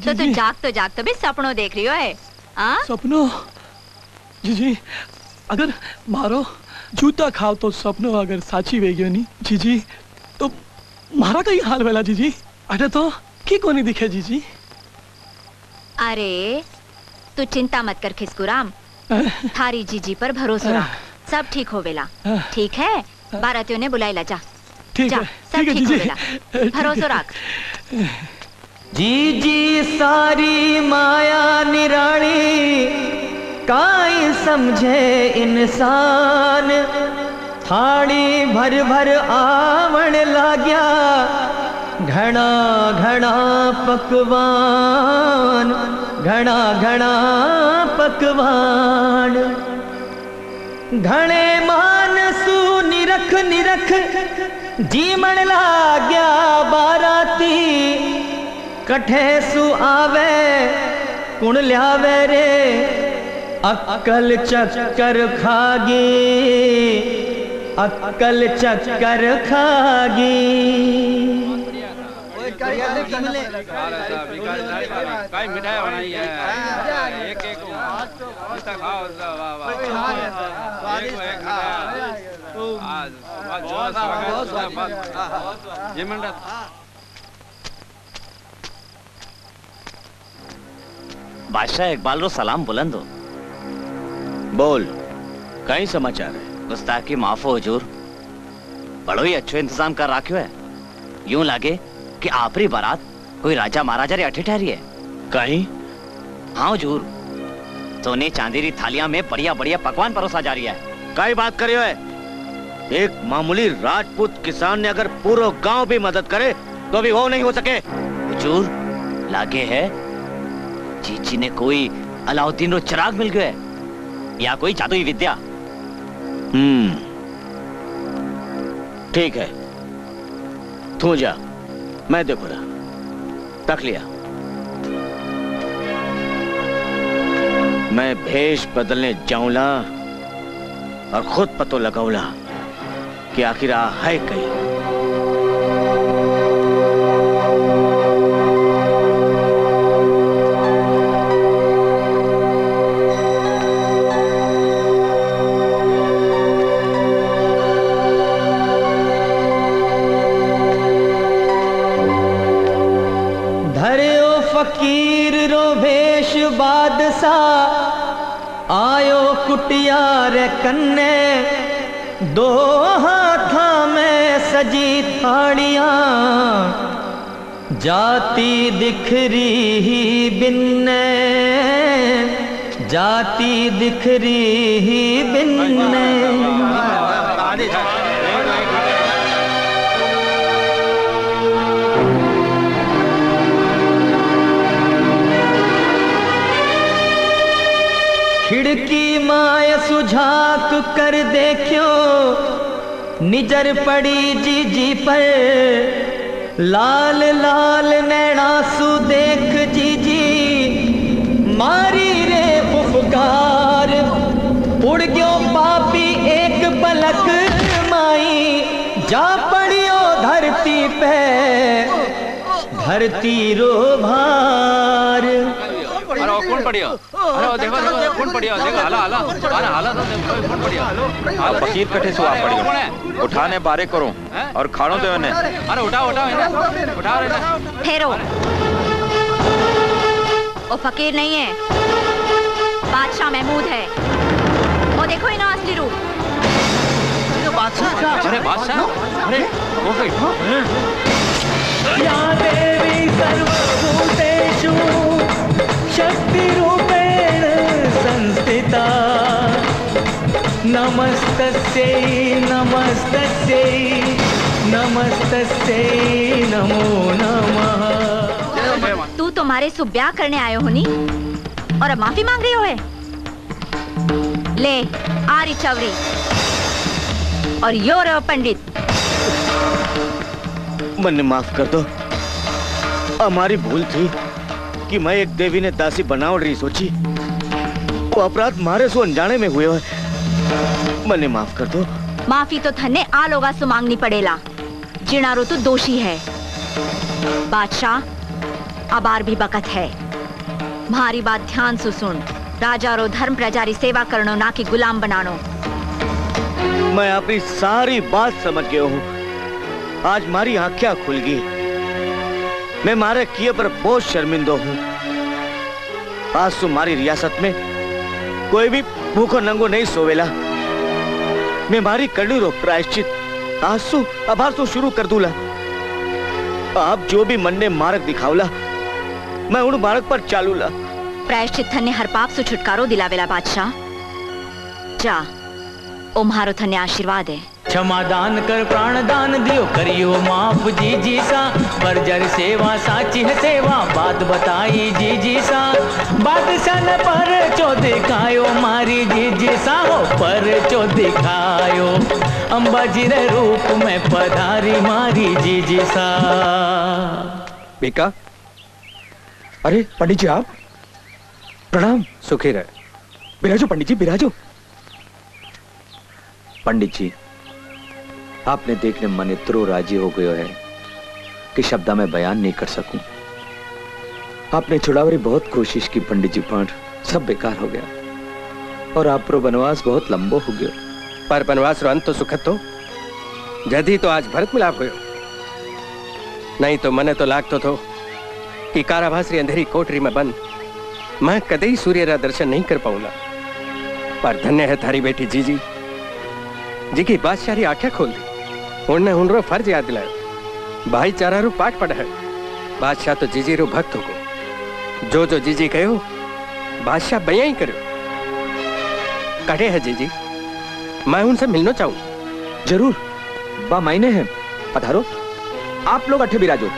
तो तू जी। जाग तो जाग तो भी सपनों देख रही हो है? हाँ? सपनों? जी जी अगर मारो जूता खाओ तो सपनों अगर साची वेगियो नहीं जी जी तो मारा कहीं हाल वेला जी जी अरे तो की कोनी दिखे जी जी अरे तू चिंता मत कर खिसकुराम। थारी जीजी पर भरोसा रख। सब ठीक होवेला ठीक है? बारातियों ने बुलाई ला जा। ठीक जा है सब ठीक है होवेला भरोसा रख। जी जी सारी माया निराणी काई समझे इंसान। थाड़ी भर भर आवण लाग्या घना घना पकवान घना घना पकवान। घणे मानसू निरख निरख, जीमण लाग्या बाराती। कठे सु आवे, कुण ल्यावे रे? अक्कल चक्कर खागी, अक्कल चक्कर खागी। काय मिठाई बनाई है। एक एक खाओ वाह वाह मंडल बादशाह इकबाल रो सलाम बुलंद हो। बोल कई समाचार है। गुस्ताखी माफ़ हो हजूर। बड़ो ही अच्छो इंतज़ाम कर राख्यो है। यूँ लागे कि आपरी बारात कोई राजा महाराजा रे अठे ठहरी है? कहीं? हाँ हजूर। सोने चांदी री थालियाँ में बढ़िया बढ़िया पकवान परोसा जा रही है। कई बात करियो है। एक मामूली राजपूत किसान ने अगर पूरा गाँव भी मदद करे तो भी वो नहीं हो सके। हुजूर लागे है चीची ने कोई अलाउद्दीन रो चिराग मिल गया है या कोई जादुई विद्या? हम्म। ठीक है। तू जा। मैं देखो रहा तक लिया। मैं भेष बदलने जाऊंला और खुद पतो लगाऊला कि आखिर आ है कहीं। कुटिया रे कन्ने, दो हाथा में सजी थाड़ियाँ जाती दिखरी ही बिन्ने, जाती दिखरी ही बिन्ने। खिड़की माय सुझाक कर देखियो। निजर पड़ी जी जी पर। लाल लाल नैना सु देख जी जी मारी रे फुफकार उड़ गयो पापी एक पलक माई। जा पड़ियो धरती पे। धरती रो भार। कौन अरे देखो देखो कौन पड़ियो देखो हाला हाला हाला हाला तो देखो कौन पड़ियो आप फकीर कटे से आप पड़ी उठाने बारे करो और खाणो दे उन्हें। अरे उठाओ उठाओ इन्हें। उठाओ ठहरो। वो फकीर नहीं है। बादशाह महमूद है। वो देखो इन्हें असली रूप। बादशाह अरे बादशाह? अरे वो गई या देवी सर्वभूतेषु शक्तिरूपेण संस्थिता नमस्तस्यै नमस्तस्यै। नमस्तस्यै नमो नमः। तू तुम्हारे सुब्याह करने आयो हो नी और अब माफ़ी मांग रही हो है? ले आरी चवरी। और यो रहो पंडित। मन्ने माफ़ कर दो। हमारी भूल थी कि मैं एक देवी ने दासी बनावट रही सोची। वो अपराध मारे सो अनजाने में हुए मन्ने माफ़ कर दो। माफ़ी तो थन्ने आ लोगा सु मांगनी पड़ेला। जिणारो तो दोषी है। बादशाह अबार भी बकत है। मारी बात ध्यान से सुन। राजा रो धर्म प्रजा री सेवा करनो ना कि गुलाम बनानो। मैं आपकी सारी बात समझ गया हूँ। आज मारी आँखें खुल गई। मैं मारे किए पर बहुत शर्मिंदो हूँ। आज सु मारी रियासत में कोई भी भूखो नंगो नहीं सोवेला। मैं मारी करनी रो प्रायश्चित आज सु अभार सु शुरू कर दूला। आप जो भी मन ने मार्ग दिखावला, मैं उन मार्ग पर चालूला। प्रायश्चित थन्ने हर पाप से छुटकारो दिलावेला बादशाह। जा ओ मारो थन्य आशीर्वाद है। क्षमा दान कर प्राण दान दियो करियो माफ़ जी जी सा। बर्जर सेवा साची है सेवा बात बताई जी जी सा। बादशाह ने पर चो दिखायो मारी जी जी सा हो पर चो दिखायो। अम्बा जी रे रूप में पधारी मारी जी जी सा। बेका अरे पंडित जी आप? प्रणाम। सुखी रहे। बिराजो पंडित जी बिराजो। पंडित जी आपने देखने मन इतरो राज़ी हो गयो है कि शब्दा में बयान नहीं कर सकूँ। आपने छुड़ावरी बहुत कोशिश की पंडित जी पर सब बेकार हो गया। और आप pro बनवास बहुत लंबो हो गयो। पर बनवास रो अंत तो सुखद तो। जदी तो आज भरत मिलाप हुयो नहीं तो मने तो लागतो तो कि कारावास री अंधेरी कोठरी में बंद मैं कदे ही सूर्य रा दर्शन नहीं कर पाऊँगा। पर धन्य है थारी बेटी जीजी। जी की बादशाह री आँखें खोल दी। उनने उनरो फ़र्ज़ याद दिलायो भाईचारा रू पाठ पढ़ है। बादशाह तो जीजी रो भक्त हो जो जो जीजी कहो बादशाह बया ही करो। कड़े है जीजी। मैं उनसे मिलना चाहूँ। ज़रूर। बा मायने हैं। पधारो। आप लोग अठे बिराजो।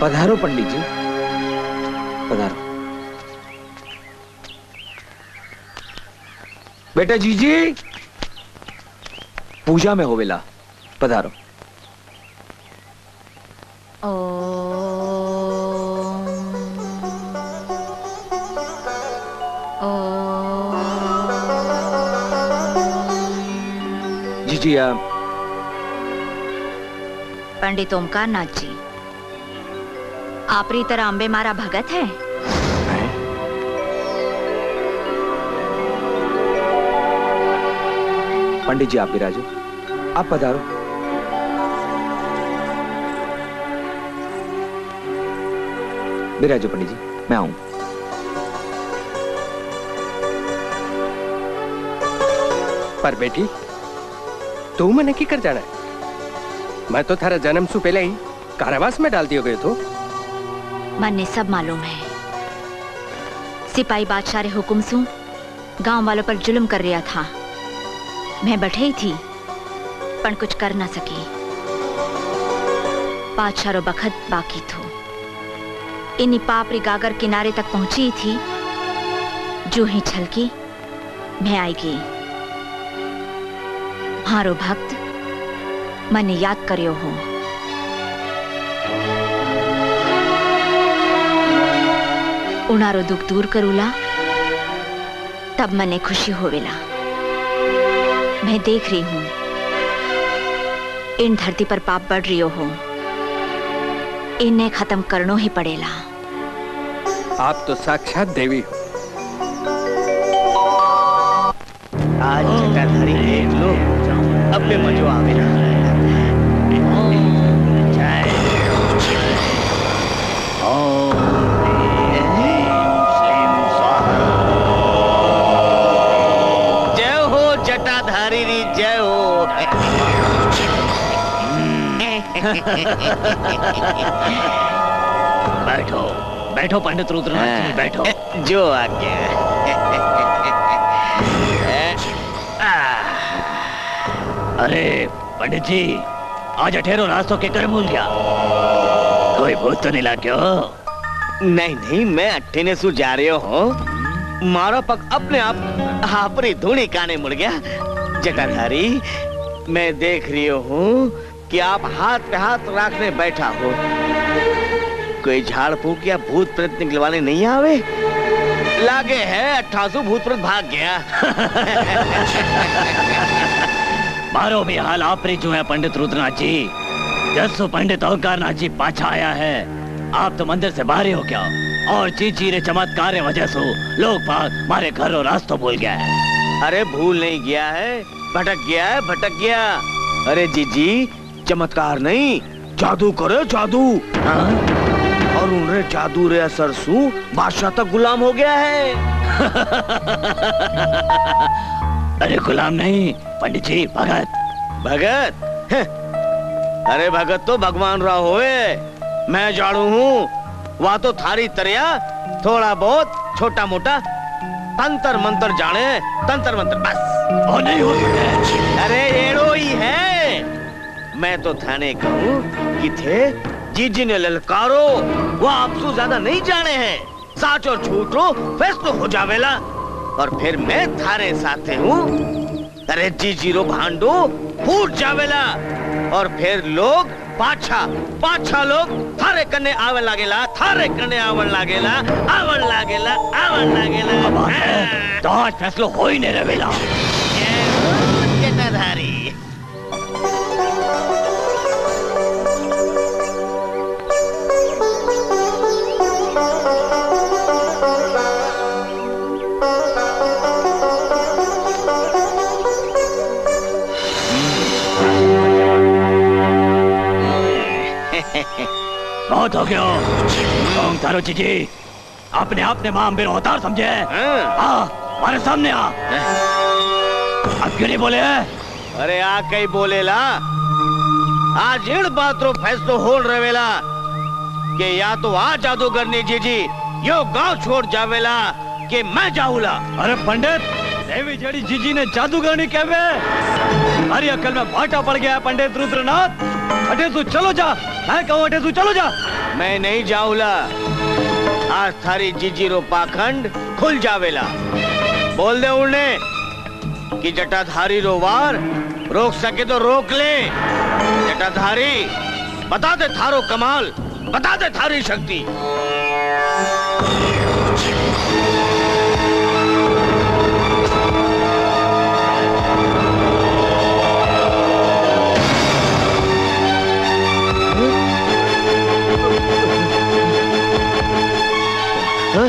पधारो पंडित जी। पधारो। बेटा जीजी, पूजा में हो होवेला। पधारो। जी जी आप पंडित ओमकार नाथ जी आपरी तरह अंबे मारा भगत है? पंडित जी आप विराजो आप पधारो। विराजो पंडित जी, मैं आऊँ। पर बेटी, तू मैंने की कर जाना है? मैं तो थारा जन्म से पहले ही कारावास में डाल दियो गयो तो। मन सब मालूम है। सिपाही बादशाह रे हुकुम सु गाँव वालों पर जुल्म कर रहा था। मैं बैठे ही थी, पर कुछ कर ना सकी। बादशाह रो बखत बाकी थो। इन्हीं पापरी गागर किनारे तक पहुँची थी, जो ही छलकी मैं आई गई। हारो भक्त, मन याद करियो हो। उनारो दुख दूर करूला, तब मने खुशी होवेला। मैं देख रही हूँ, इन धरती पर पाप बढ़ रही हो। इन्हें खत्म करनो ही पड़ेगा आप तो साक्षात देवी हो। आज जटाधारी देख लोग अब पे मजो रहा जय बैठो बैठो पंडित रुद्रनाथ जी बैठो। जो आ अरे पंडित जी आज अठेरो रास्तों के कर भूल गया कोई भूत तो नहीं ला क्यों नहीं नहीं मैं अट्ठे ने सु जा रहे हो। मारो पग अपने आप हापरी धूनी काने मुड़ गया। जटाधारी मैं देख रही हूँ कि आप हाथ पे हाथ रखने बैठा हो। कोई झाड़ फूक या भूत प्रेत निकलवाने नहीं आवे? लागे है अट्ठासू भूत प्रेत भाग गया। मारो भी हाल आप जो है पंडित रुद्रनाथ जी। जसो पंडित ओंकारनाथ जी पाछा आया है। आप तो मंदिर से बाहर हो क्या और चीची रे चमत्कार वजह से लोग भाग मारे घर और रास्तों भूल गया है। अरे भूल नहीं गया है भटक गया है भटक गया। अरे जीजी चमत्कार नहीं। जादू करो जादू। और उन रे जादू रे असर सु बादशाह तक गुलाम हो गया है। अरे गुलाम नहीं पंडित जी भगत। भगत? अरे भगत तो भगवान राव होए। मैं जाड़ू हूँ वह तो थारी तरिया थोड़ा बहुत छोटा मोटा तंत्र मंत्र जाने तंत्र मंत्र बस। और नहीं हो। अरे एड़ो ही है। मैं तो थाने कहूँ कि थे, जीजी ने ललकारो, वो आपसे ज़्यादा नहीं जाने हैं। साच और झूठो, फैसलो हो जावेला। और फिर मैं थारे साथे हूँ। अरे जीजी रो भांडो, फूट जावेला। और फिर लोग, पाछा पाछा लोग, थारे कने आवे लागेला, थारे कने आवन लागेला आवन लागेला आवन लागेला। तो आज फैसलो हो ही नहीं रवेला बहुत हो गया तारो जीजी अपने आप ने माँ अम्बे अवतार समझे हमारे सामने आ। अब क्यों नहीं बोले? अरे आ कई बोलेला आज इण बात रो फैसलो हो रवेला कि या तो आ जादूगर ने जीजी यो गाँव छोड़ जावेला कि मैं जाऊला अरे पंडित देवी जड़ी जीजी ने जादूगरनी कहवे हरी अकल में भाटा पड़ गया पंडित रुद्रनाथ। अटे तू चलो जा। मैं कहूँ अटे तू चलो जा। मैं नहीं जाऊला। आज थारी जीजी रो पाखंड खुल जावेला। बोल दे उड़ने कि जटाधारी रो वार रोक सके तो रोक ले। जटाधारी, बता दे थारो कमाल, बता दे थारी शक्ति। काली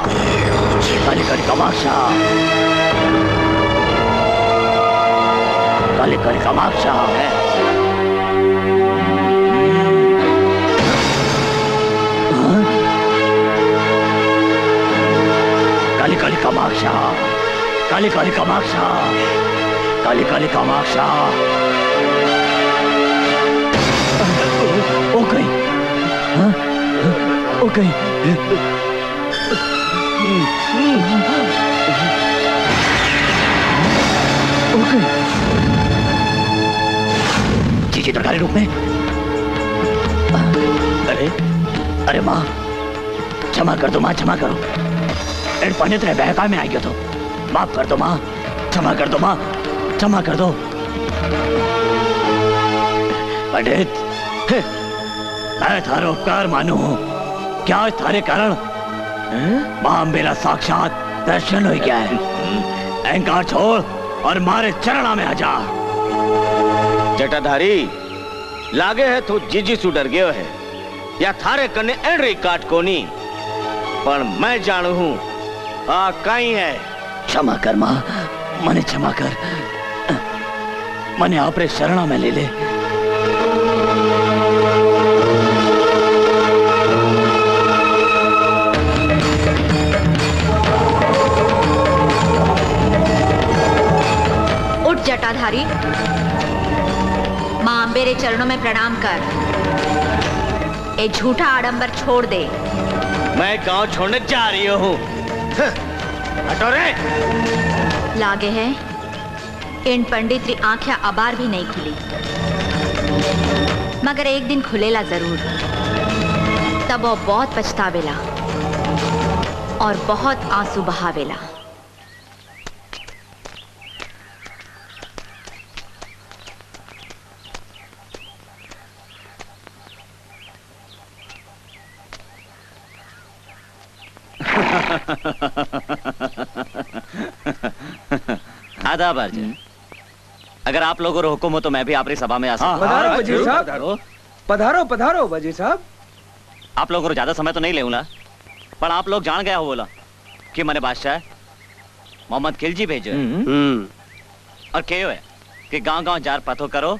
काली कामाक्षा काली काली कामाक्षा काली काली कामाक्षा काली काली कामाक्षा काली काली कामाक्षा काली काली कामाक्षा ओ गई हाँ? ओ गई ओके चीची रूप में? अरे अरे माँ, क्षमा कर दो माँ, क्षमा करो। एड पंडित ने बहका में आ गया तो माफ़ कर दो माँ, क्षमा कर दो माँ, क्षमा कर दो। पंडित मैं थारा उपकार मानू। क्या थारे कारण माँ मेरा साक्षात दर्शन हो गया है। अहंकार छोड़ और मारे चरणा में आ जा। जटाधारी लागे है तू जीजी सु डर गयो है। या थारे कने एंड्री काट कोनी। पर मैं जानू हूँ आ कहीं है। क्षमा कर माँ मने क्षमा कर। मने आपरे शरणा में ले ले। जटाधारी माँ अम्बेरे चरणों में प्रणाम कर। ए झूठा आडंबर छोड़ दे। मैं गाँव छोड़ने जा रही हूँ। हटो रे। लागे है। इन पंडित री आँखें अबार भी नहीं खुली। मगर एक दिन खुलेला ज़रूर। तब वो बहुत पछतावेला और बहुत आँसू बहावेला। आदाब अर्जुन अगर आप लोगों को हुक्म हो तो मैं भी आपकी सभा में आ सकता हूँ। पधारो वज़ीर ज़रूर साहब। पधारो। पधारो पधारो वज़ीर साहब। आप लोगों को ज़्यादा समय तो नहीं लेऊँगा पर आप लोग जान गया हो बोला कि मैंने बादशाह मोहम्मद खिलजी भेजो और कहो है कि गाँव गाँव जार पतो करो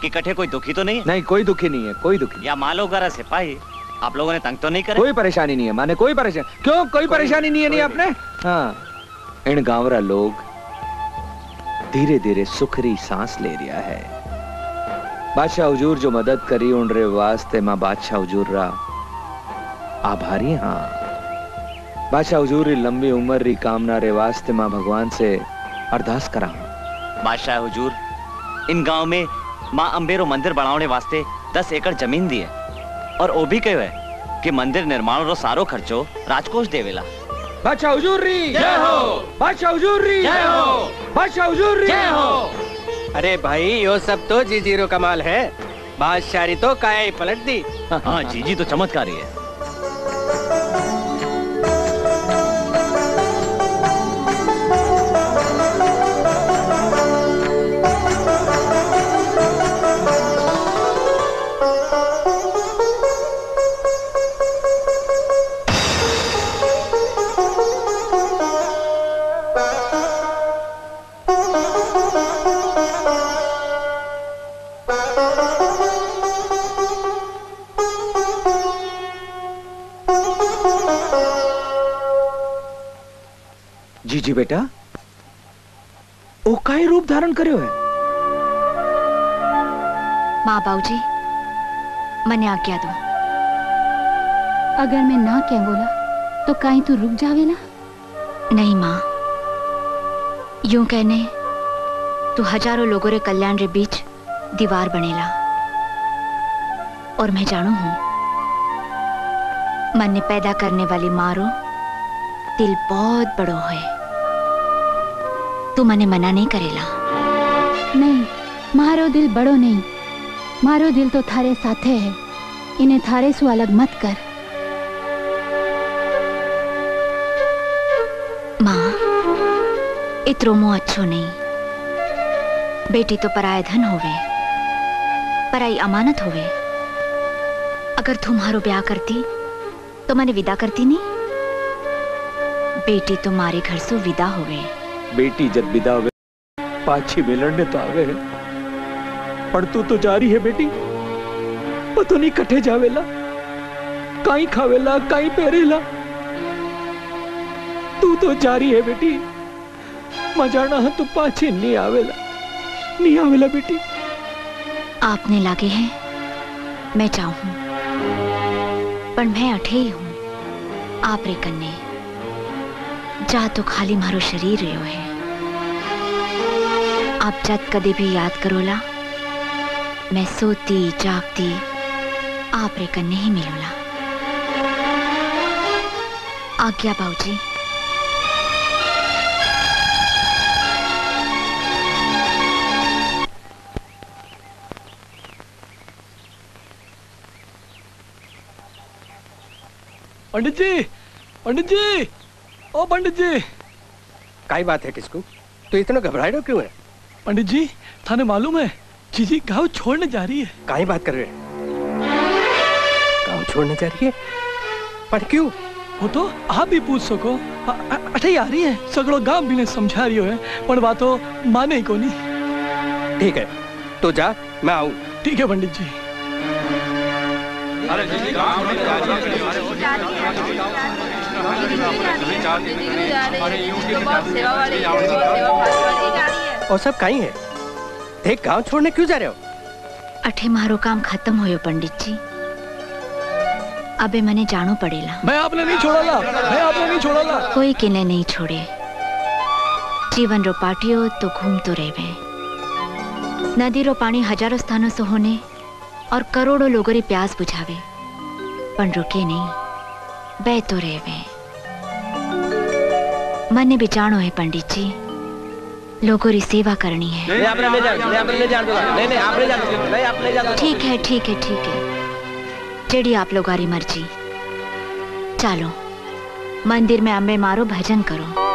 कि कठे कोई दुखी तो नहीं है? नहीं कोई दुखी नहीं है कोई दुखी या मालो गरा सिपाही आप लोगों ने तंग तो नहीं करे? कोई परेशानी नहीं है माने कोई परेशानी क्यों? कोई परेशानी नहीं है नहीं आपने? हाँ। इन गांवरा लोग धीरे धीरे सुखरी सांस ले रिया है। बादशाह हुजूर जो मदद करी उन रे वास्ते माँ बादशाह हुजूर रा आभारी हाँ। बादशाह हुजूर री लंबी उम्र री कामना रे वास्ते माँ भगवान से अरदास करा बादशाह हजूर, इन गाँव में माँ अंबेरो मंदिर बनाने वास्ते दस एकड़ ज़मीन दी है और वो भी कहो है कि मंदिर निर्माण रो सारो खर्चो राजकोष देवेला। बादशाह हुजूरी जय हो। बादशाह हुजूरी जय हो। बादशाह हुजूरी जय हो। अरे भाई यो सब तो जीजीरो कमाल है बादशाह तो काया ही पलट दी हाँ जी जी तो चमत्कारी है जी जी बेटा ओ काई रूप धारण કર્યો है माँ बाबूजी मने आज्ञा दो अगर मैं ना कह बोला तो कहीं तू रुक जावेला नहीं माँ यूं कहने तू हजारों लोगों रे कल्याण रे बीच दीवार बनेला और मैं जानू हूं मन ने पैदा करने वाली मारो दिल बहुत बड़ो है तू मने मना नहीं करेला। नहीं मारो दिल बड़ो नहीं। मारो दिल तो थारे साथे है। इन्हें थारे सु अलग मत कर। माँ इतरो मुँह अच्छो नहीं। बेटी तो पराया धन होवे। पराई अमानत होवे। अगर तुम्हारो ब्याह करती तो मैंने विदा करती नहीं? बेटी तो मारे घर से विदा होवे। बेटी जब विदा हुए पाछी मिलने तो आवे है। पर तू तो जारी है बेटी। पतो नहीं कठे जावेला, काई खावेला, काई पेरेला। तू तो जारी है बेटी। मजाना है तो पाछी नहीं आवेला नहीं आवेला बेटी। आपने लागे हैं, मैं चाहूँ, पर मैं अठे ही हूँ, आप रे कन्ने। जा तो खाली मारो शरीर रहो है आप जद कदे भी याद करोला, मैं सोती, जागती, आप रे कन्ने ही मिलूला। आज्ञा बाबूजी पंडित जी पंडित जी! ओ पंडित जी। काई बात है किसको? तो इतना घबराए रहो क्यों है? पंडित जी थाने मालूम है जीजी गाँव छोड़ने जा रही है। काई बात कर रहे हैं? गाँव छोड़ने जा रही है? पर क्यों? वो तो आप भी पूछ सको। अठे आ रही है सगड़ो गाँव भी ने समझा रही है पर बात तो माने ही को नहीं ठीक है तो जा मैं आऊँ। ठीक है पंडित जी। अरे जी गाँव में जा रही और सब कहीं है। देख गाँव छोड़ने क्यों जा रहे हो? अठे मारो काम खत्म होयो पंडित जी। अबे मने जानो पड़ेला। मैं आपने नहीं छोड़ाला। मैं आपने नहीं छोड़ाला। कोई किने नहीं छोड़े। जीवन रो पाटियो तो घूम तो रेवे। नदी रो पानी हज़ारों स्थानों से होने और करोड़ों लोगों री प्यास बुझावे। पण रुके नहीं बह तो रेवे। मने भी जानो है पंडित जी। लोगों की सेवा करनी है। ठीक है ठीक है ठीक है। जेड़ी आप लोग आरी मर्ज़ी। चलो मंदिर में अम्बे मारो भजन करो।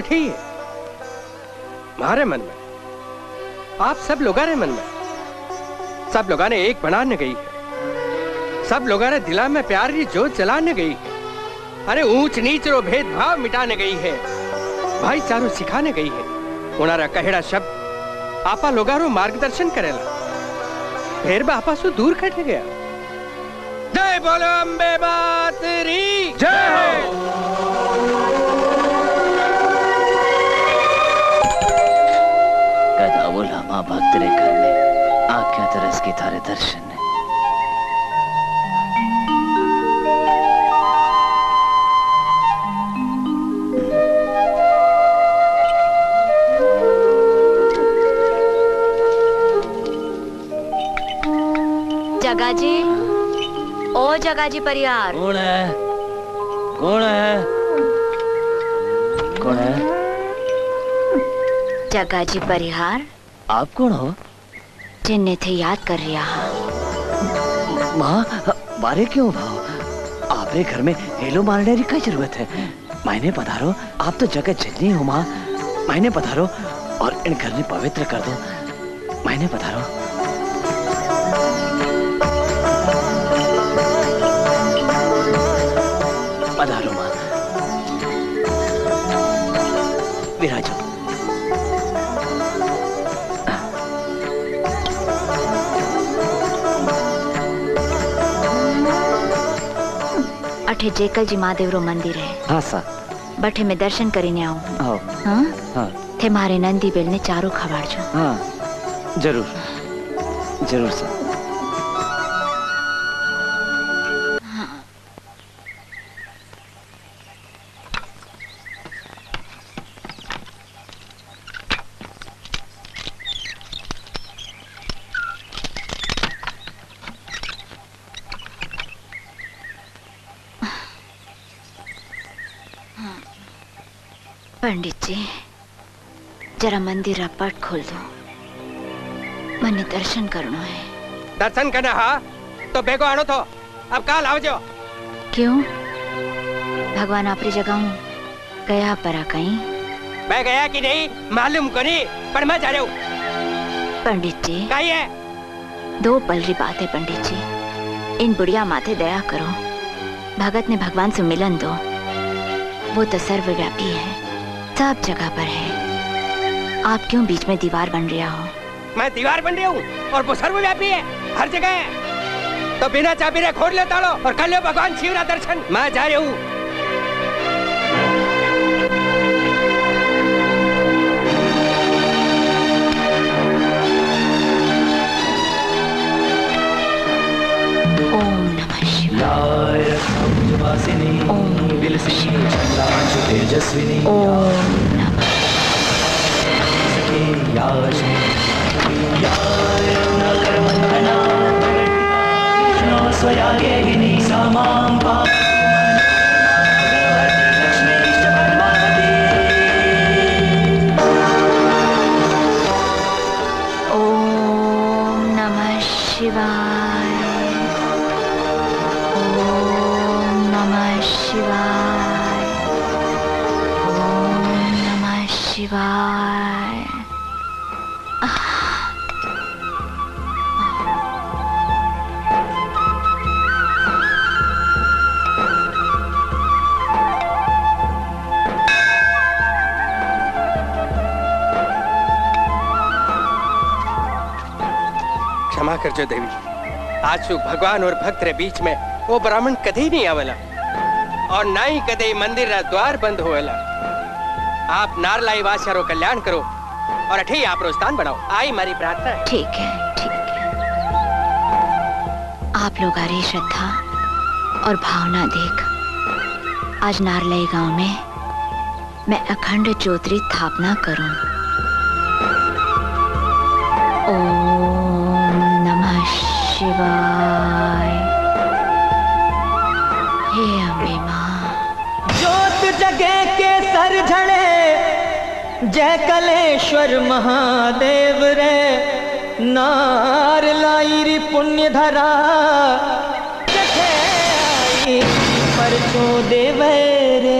अठी ही। हमारे मन में। आप सब लोग मन में। सब लोगों ने एक बनाने गई है। सब लोगों ने दिला में प्यार की जोत जलाने गई है। अरे ऊंच नीच रो भेदभाव मिटाने गई है। भाईचारो सिखाने गई है। उनारा कहेड़ा शब्द आपा लोगारो मार्गदर्शन करेला। फिर बापा सो दूर कटे गया। जय बोलो अम्बे मातरी। जय हो। थारे दर्शन ने जगा जी ओ जगा जी परियार कौन है? कौन है? कौन है? जगा जी परिहार? आप कौन हो? जिन्ने थे याद कर रिया माँ, बारे क्यों भाव आपने घर में हेलो मारने की कई ज़रूरत है। मायने पधारो, आप तो जगह जितनी हो माँ। मायने पधारो और इन घर ने पवित्र कर दो। मायने पधारो। अठे जेकल जी महादेव रो मंदिर है हाँ सा बठे में दर्शन करीने आऊँ आओ हाँ हाँ थे मारे नंदी बेल ने चारों मंदिर पट खोल दो। मने दर्शन करना है। दर्शन करना हा? तो बेगो आनो तो अब काल आओ जो क्यों? भगवान आपरी जगह हूँ गया परा कहीं मैं गया कि नहीं मालूम को नहीं पर मैं जा रहा हूँ। पंडित जी। कही है? दो पल री बात है पंडित जी। इन बुढ़िया माथे दया करो। भगत ने भगवान से मिलन दो। वो तो सर्वव्यापी है। सब जगह पर है। आप क्यों बीच में दीवार बन रहा हो? मैं दीवार बन रही हूँ और वो सर्वव्यापी है हर जगह है। तो बिना चाबी रे खोल ले तालो और कर लो भगवान शिव का दर्शन। मैं जा रही हूँ। ओम तेजस्विनी। ओम नमः याशि याय न कर जो देवी। आज सु भगवान और भक्त रे बीच में वो ब्राह्मण कदे नहीं आवेला और ना ही कदे मंदिर रा द्वार बंद होवेला आप नारलाई वास्यारो कल्याण करो और अठे आप रो स्थान बनाओ। आई मारी प्रार्थना ठीक है ठीक है। आप लोग आ रही श्रद्धा और भावना देख। आज नारलाई गाँव में मैं अखंड ज्योति स्थापना करूँ। नमः शिवाय हे अम्बे माँ। जोत जगे के सर झड़े जय कलेश्वर महादेव रे। नार लाई री पुण्य धरा आई परसों देवे रे।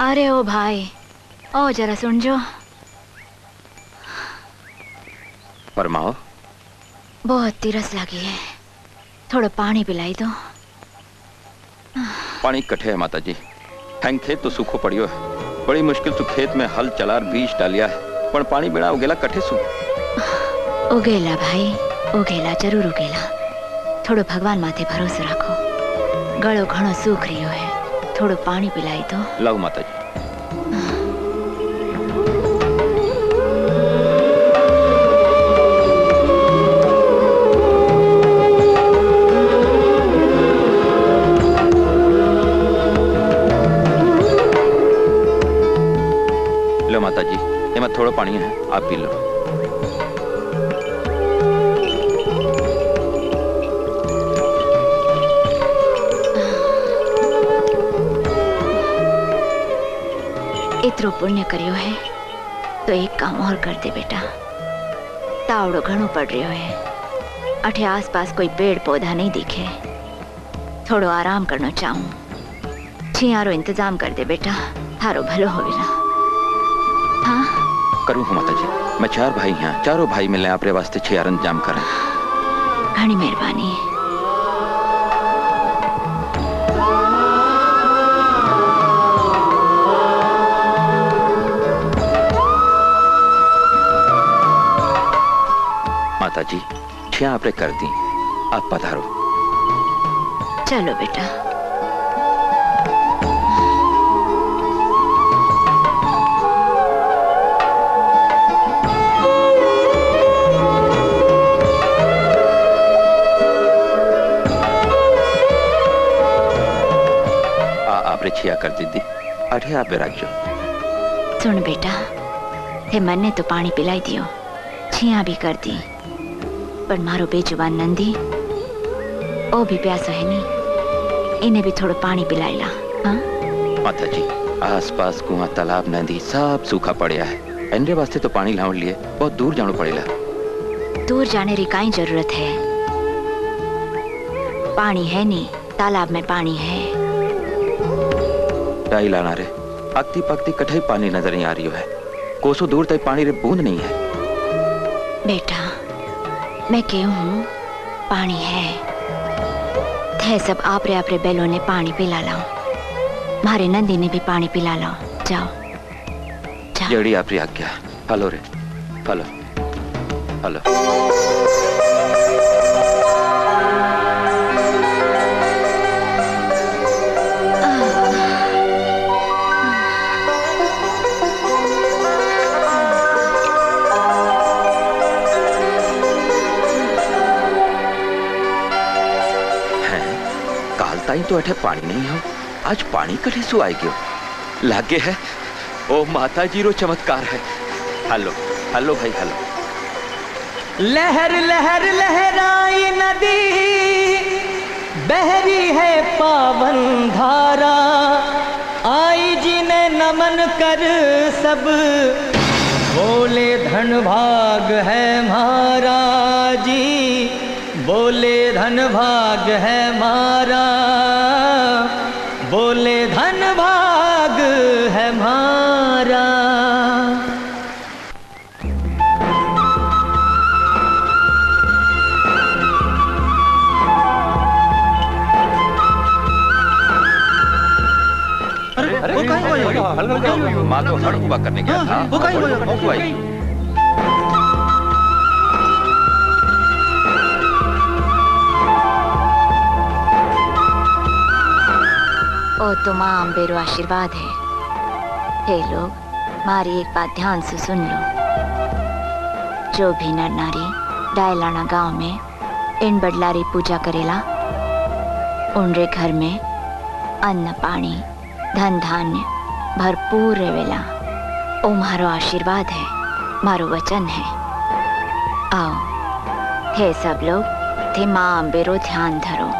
अरे ओ भाई ओ जरा सुन जो। फरमाओ। बहुत तिरस लगी है। थोड़ा पानी पिलाई दो। पानी कठे है माता जी हैंग खेत तो सूखो पड़ियो है। बड़ी मुश्किल से खेत में हल चलार बीज डालिया है। पर पानी बिना उगेला कठे सु उगेला भाई उगेला ज़रूर उगेला। थोड़ो भगवान माथे भरोसा रखो। गळो घणो सूख रहियो है। थोड़ो पानी पिलाई दो। लाओ माता जी पुण्य करियो है तो एक काम और कर दे बेटा। तावड़ो घणो पड़ रहियो है। अठे आसपास कोई पेड़ पौधा नहीं दिखे। थोड़ो आराम करना चाहूँ। छियारो इंतज़ाम कर दे बेटा थारो भलो होवेला हाँ? करूँ हूँ माता जी मैं चार भाई हैं चारों भाई मिले आपरे वास्ते छह इंतज़ाम करें घणी मेहरबानी। माता जी छह आपने कर दी। आप पधारो। चलो बेटा। छिया कर दी दी। अठे आप विराजो सुन बेटा हे मन्ने तो पानी पिलाई दियो। पर मारो बेजुबान नंदी ओ भी प्यासो है नी इन्हें भी थोड़ा पानी पिलाईला हाँ माता जी आस पास कुआँ तालाब नदी सब सूखा पड़िया है एनरे वास्ते तो पानी लाउण लिए बहुत दूर जानो पड़ेला दूर जाने री काई ज़रूरत है पानी है नी तालाब में पानी है डाई लाना रे अक्ति पक्ति कठई पानी नज़र नहीं आ रही है कोसों दूर तक पानी रे बूंद नहीं है बेटा मैं क्यों हूँ? पानी है। थे सब आपरे आपरे बैलों ने पानी पिला लाओ मारे नंदी ने भी पानी पिला लाओ जाओ। जड़ी आपरी आज्ञा। फलो रे। हलो तो अठे पानी नहीं हो। आज पानी कठे सु आई गयो। लागे है, ओ माता जी रो चमत्कार है। हेलो हेलो भाई, हेलो। लहर लहर, लहराई नदी, बहरी है पावन धारा। आई जी ने नमन कर सब, बोले धन भाग है महाराजी बोले धन भाग है मारा बोले धन भाग है मारा। अरे वो कहीं माँ तो हड़ हुआ करने गया था। वो कहीं हुआ ओ तो माँ अम्बेरो आशीर्वाद है। हे लोग, मारी एक बात ध्यान से सुन लो। जो भी नर नारी डायलाना गाँव में इन बडलारी पूजा करेला, उनरे घर में अन्न पानी धन धान्य भरपूर रहेला। ओ मारो आशीर्वाद है, मारो वचन है। आओ, हे सब लोग थे माँ अम्बेरो ध्यान धरो।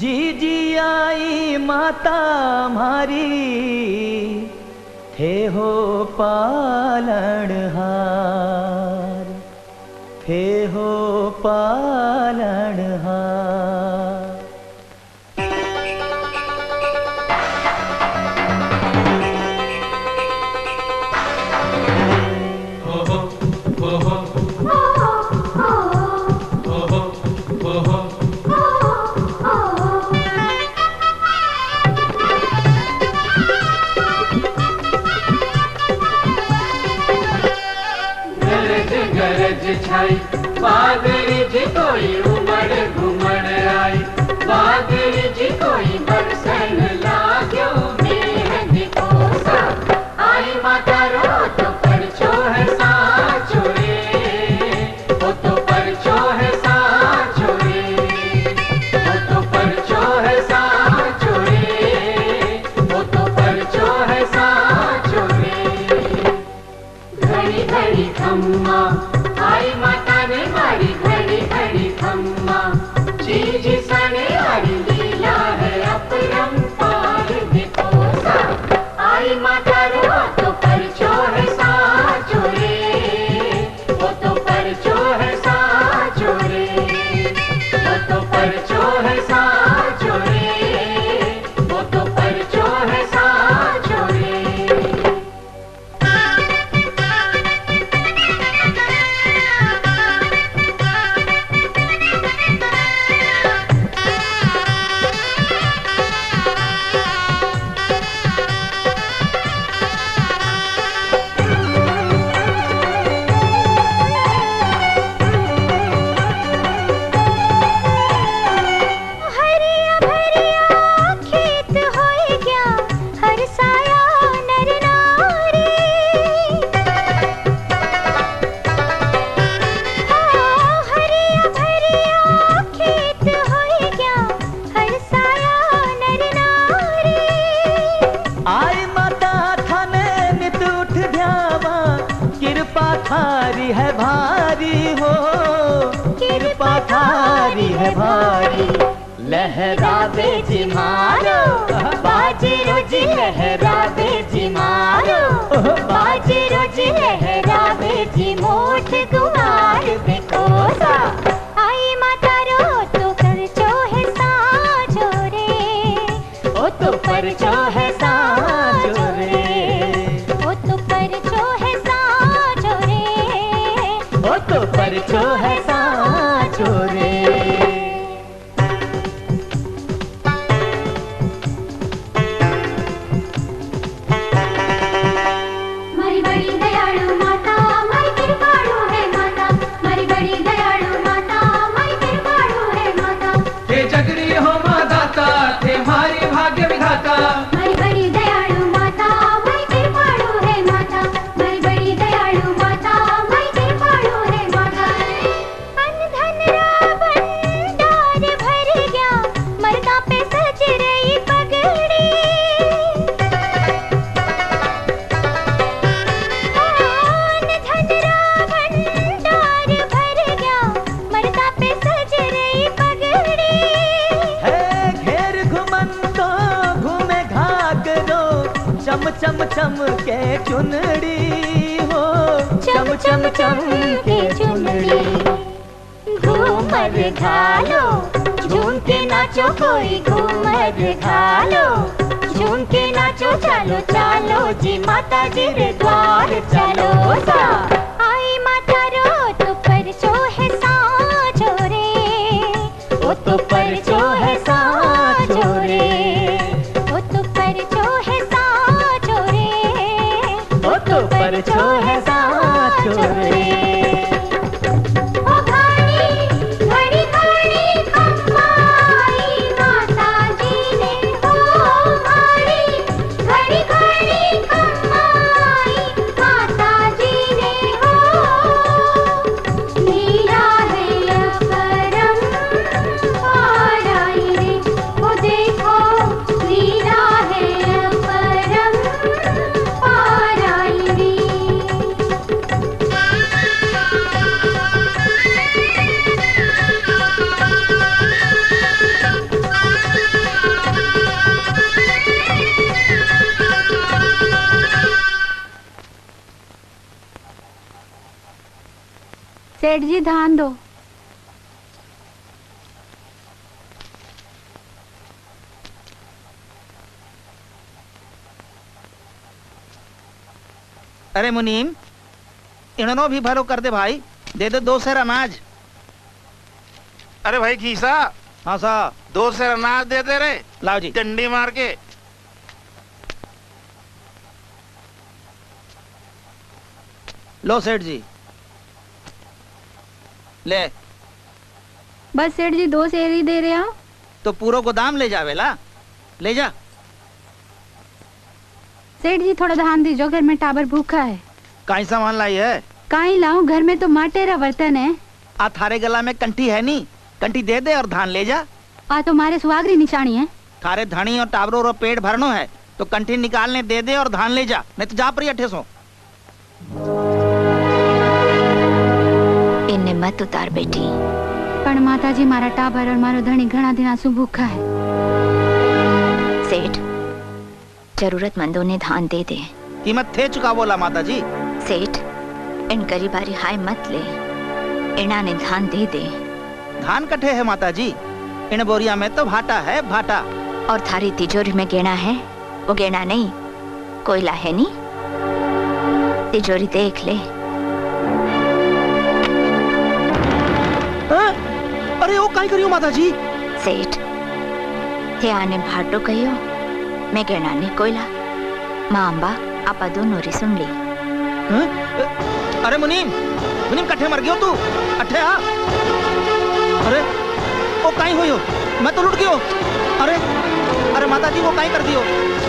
जी जी आई माता पाल थे हो पालनहार थे हो पालनहार भी भरो कर दे भाई। दे दे दो शेर अनाज। अरे भाई खीसा। हाँ सा। दो से अनाज दे दे रे। लाओ जी। डंडी मार के। लो सेठ जी। ले। बस सेठ जी दो शेर ही दे रहे हो? तो पूरा गोदाम ले जावेला ले जा। सेठ जी थोड़ा ध्यान दीजिए घर में टाबर भूखा है। कहीं सामान लाई है? काई लाऊं घर में तो माटेरा बर्तन है। आ थारे गला में कंठी है नी? कंठी दे दे और धान ले जा। आ तो मारे सुहागरी निशानी है। थारे धनी और टावरो रो पेट भरनो है तो कंठी निकालने दे दे और धान ले जा नहीं तो जा पर अठे सो। इन्हें मत उतार बेटी। पर माता जी मारा टाबर और मारो धनी घना दिना सु भूखा है। सेठ जरूरतमंदों ने धान दे दे। कीमत थे चुका बोला माता जी सेठ इन गरीबारी हाय मत ले। इना ने धान दे दे। धान कटे है माता जी इन बोरिया में तो भाटा है भाटा। और थारी तिजोरी में गेना है? वो गेना नहीं कोयला है नी? तिजोरी देख ले। आ? अरे वो काई करियो माता जी सेठ थे आने भाटो कहियो मैं गेना ने कोयला। माँ अम्बा आपा दोनों री सुन ली। हाँ? अरे मुनीम मुनीम कट्ठे मर गयो तू? अठे आ अरे ओ काई होयो मैं तो लुट गयो अरे अरे माता जी वो काई कर दियो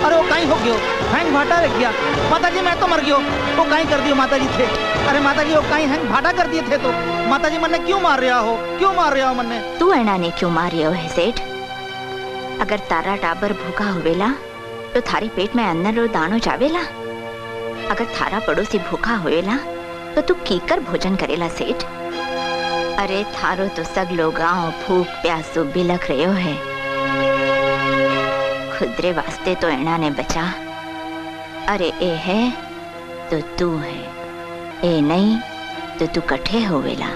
अरे, वो काई हो गयो हैंग भाटा लग गया माता जी मैं तो मर गयो वो काई कर दियो माता जी थे? अरे माता जी वो काई हैंग भाटा कर दिए थे तो? माता जी मन्ने क्यों मार रहा हो? क्यों मार रहा हो मन्ने तू एना ने क्यों मारियो है सेठ? अगर तारा टाबर भूखा हुवेला तो थारे पेट में अन्न रो दानो जावेला? अगर थारा पड़ोसी भूखा होएला तो तू कीकर भोजन करेला सेठ? अरे थारो तो सगलो गाँव भूख प्यासो बिलख रहो है। खुदरे वास्ते तो एना ने बचा। अरे ए है तो तू है। ए नहीं तो तू कठे होवेला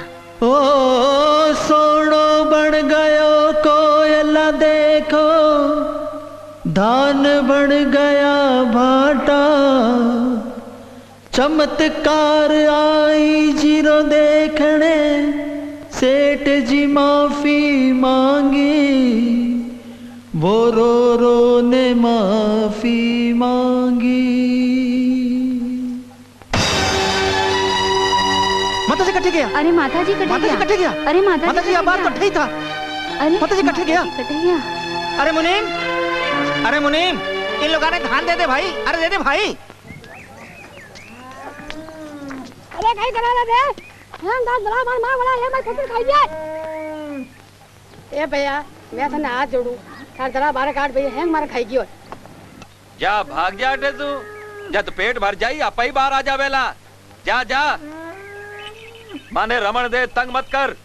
ओ सोनो बन गयो कोयला देखो। धान बन गया भाटा। चमत्कार आई ज़ीरो देखने सेठ जी माफ़ी मांगी वो रो रो ने माफ़ी मांगी। माता जी कटे गया। अरे माता जी कटे माता जी गया। कटे गया। अरे माता माता जी कटे आबाद गया। तो ठीक था। अरे माता जी कटे गया। कटे गया। अरे मुनीम अरे मुनीम इन लोगों ने धान दे दे भाई अरे दे दे भाई। अरे कहीं करा ला दे हम दाल दला मार मार वाला ये मैं खतर खाई जाए ए भैया मैं तने हाथ जोड़ू। तार दला बारह काट भैया हैंग मार खाई गयो जा भाग जा अटे तू जब पेट भर जाई आपा ही बाहर आ जावेला जा जा। माने रमण दे तंग मत कर।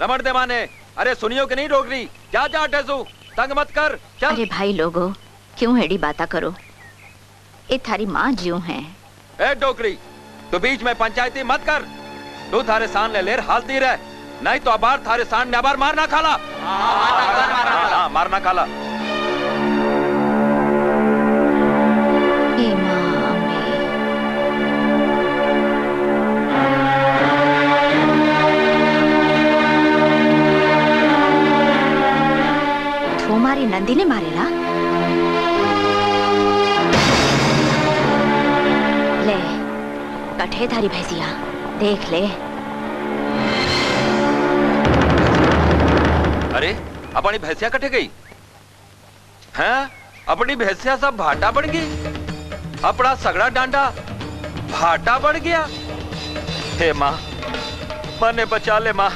रमण दे माने। अरे सुनियो कि नहीं डोगरी जा जा अटे तू तंग मत कर। चल। अरे भाई लोगो क्यों एड़ी बाता करो? ये थारी माँ जीव है। ए डोकरी तू बीच में पंचायती मत कर। तू थारे सान ले लेर हालती रह। नहीं तो अबार थारे सान ने अबार मारना खाला। हाँ मारना खाला। हे माँ अम्बे तू मारी नंदी ने मारे ले कठे थारी भैंसिया देख ले। अरे अपनी भैंसिया कटे गई? हैं अपनी भैंसिया सब भाटा बन गई। अपना सगड़ा डांडा भाटा बढ़ गया। हे माँ मने बचा ले माँ।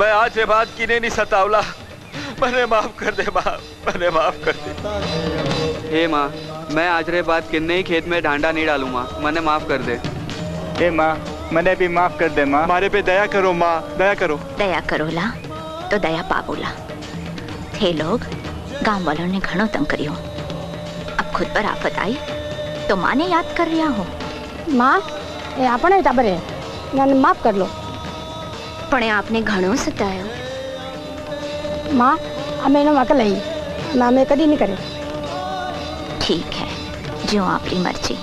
मैं आज के बाद किने नहीं सतावला। मने माफ़ कर दे माँ मने माफ़ कर दे। हे माँ मैं आज रे बाद किन्ने ही खेत में ढांडा नहीं डालूँगा। मने माफ़ कर दे। हे माँ मने भी माफ कर दे माँ हमारे पे दया करो माँ दया करो दया करोला तो दया पाबोला थे लोग गांव वालों ने घणो तंग करियो अब खुद पर आफत आई तो माँ ने याद कर रिया हो माँ ये अपने टाबर है मैंने माफ कर लो પણ આપને ઘણો સતાયો માં અમે એનો મકલ લઈ ના અમે કદી નહીં કરે ઠીક હે જો આપણી મરજી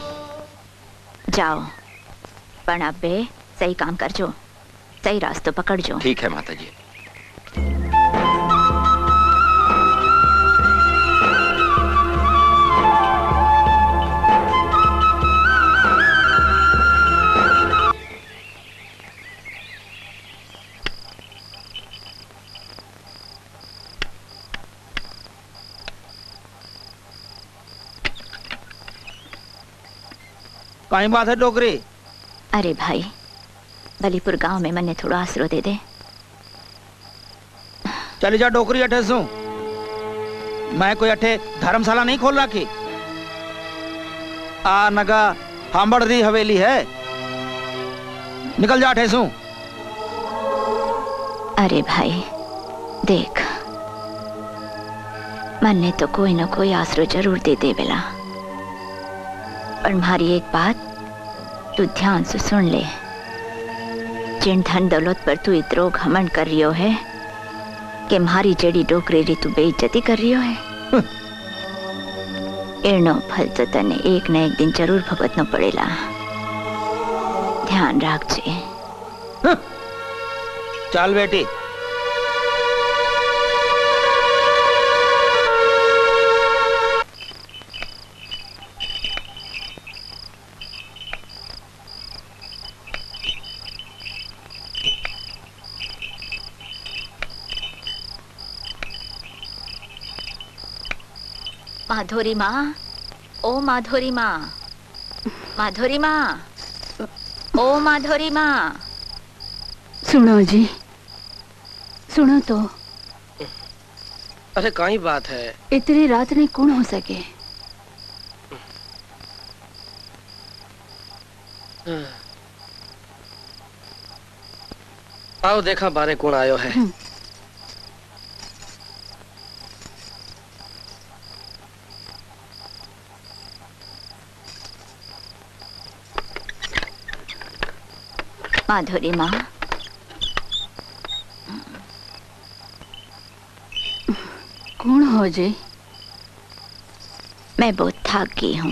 જાઓ પણ अब बे सही काम करजो। सही रास्तो पकड़जो। ठीक है माता जी कहीं बात है डोकरी अरे भाई बलीपुर गाँव में मन्ने थोड़ा आसरो दे दे। चली जा डोकरी अठे सू। मैं कोई अठे धर्मशाला नहीं खोल रखी। आ नगा हांबड़ दी हवेली है। निकल जा अठे सू। अरे भाई देख। मन्ने तो कोई ना कोई आसरो ज़रूर दे दे बेला पर मारी एक बात तू ध्यान से सुन ले। जिन धन दौलत पर तू इतरो घमंड कर रियो है कि मारी जड़ी डोकरी री तू बेइज्जती कर रियो है इनो फल जतन एक न एक दिन ज़रूर भुगतना पड़ेला। ध्यान रखजे चल बेटी। माधुरी माँ ओ माधुरी माँ माधुरी माँ ओ माधुरी माँ सुनो जी। सुनो तो। अरे कहीं बात है? इतनी रात ने कौन हो सके? आओ देखा बारे कौन आयो है। माधुरी माँ कौन हो जी मैं बहुत थक गई हूँ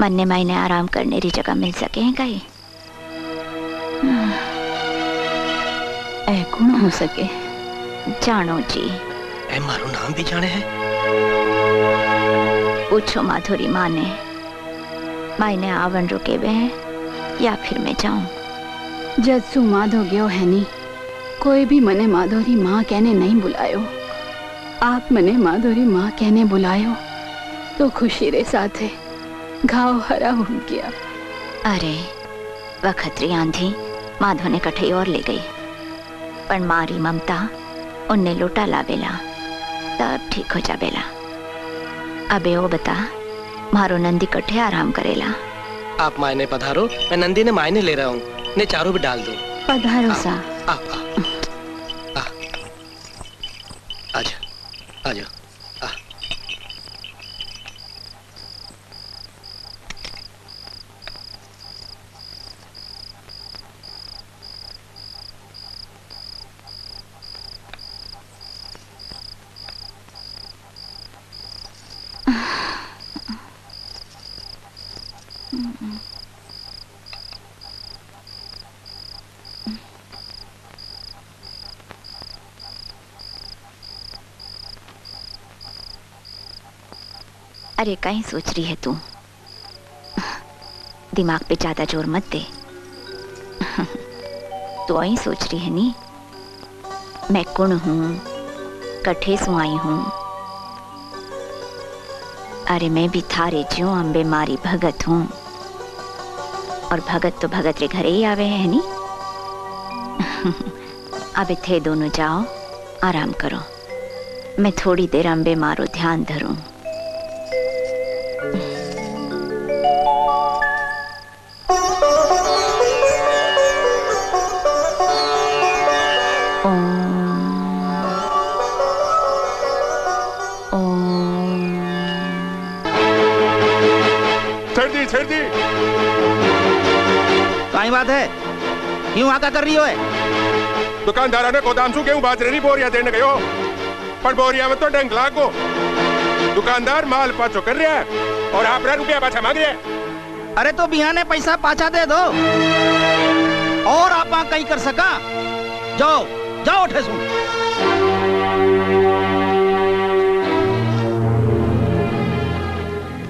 मन्ने महीने आराम करने की जगह मिल सके हैं कहीं ऐ कौन हो सके जानो जी ए मारू नाम भी जाने है पूछो माधुरी माँ ने मायने आवन रुके हुए हैं या फिर मैं जाऊँ जज्सू माधो गयो है नी। कोई भी मने माधुरी माँ कहने नहीं बुलायो। आप मने माधुरी माँ कहने बुलायो तो खुशी रे साथे घाव हरा हो गया। अरे वखतरी आंधी माधो ने कठई और ले गई। पर मारी ममता उनने लोटा लावेला तब ठीक हो जावेला अबे वो बता मारो नंदी कठे आराम करेला? आप मायने पधारो मैं नंदी ने मायने ले रहा हूँ। ने चारों भी डाल दो। पधारो सा। आ, आ, आ, आजा आजा आ। अरे कहीं सोच रही है तू। दिमाग पे ज़्यादा ज़ोर मत दे। तो आई सोच रही है नी? मैं कुण हूँ? कठे सु आई हूँ। अरे मैं भी थारे ज्यो अंबे मारी भगत हूँ। और भगत तो भगत रे घरे ही आवे है नी? अब थे दोनों जाओ, आराम करो। मैं थोड़ी देर अंबे मारो ध्यान धरूं। क्यों आका कर रही हो दुकानदारा ने गोदाम सु गेहूँ बाजरे नहीं बोरिया देने गयो पर बोरिया में तो डंग लागो। दुकानदार माल पाछो कर रहा है और आप रुपया पाछा मांग रहे अरे तो बिहाने पैसा पाछा दे दो। और आप कहीं कर सका? जाओ जाओ ठेसू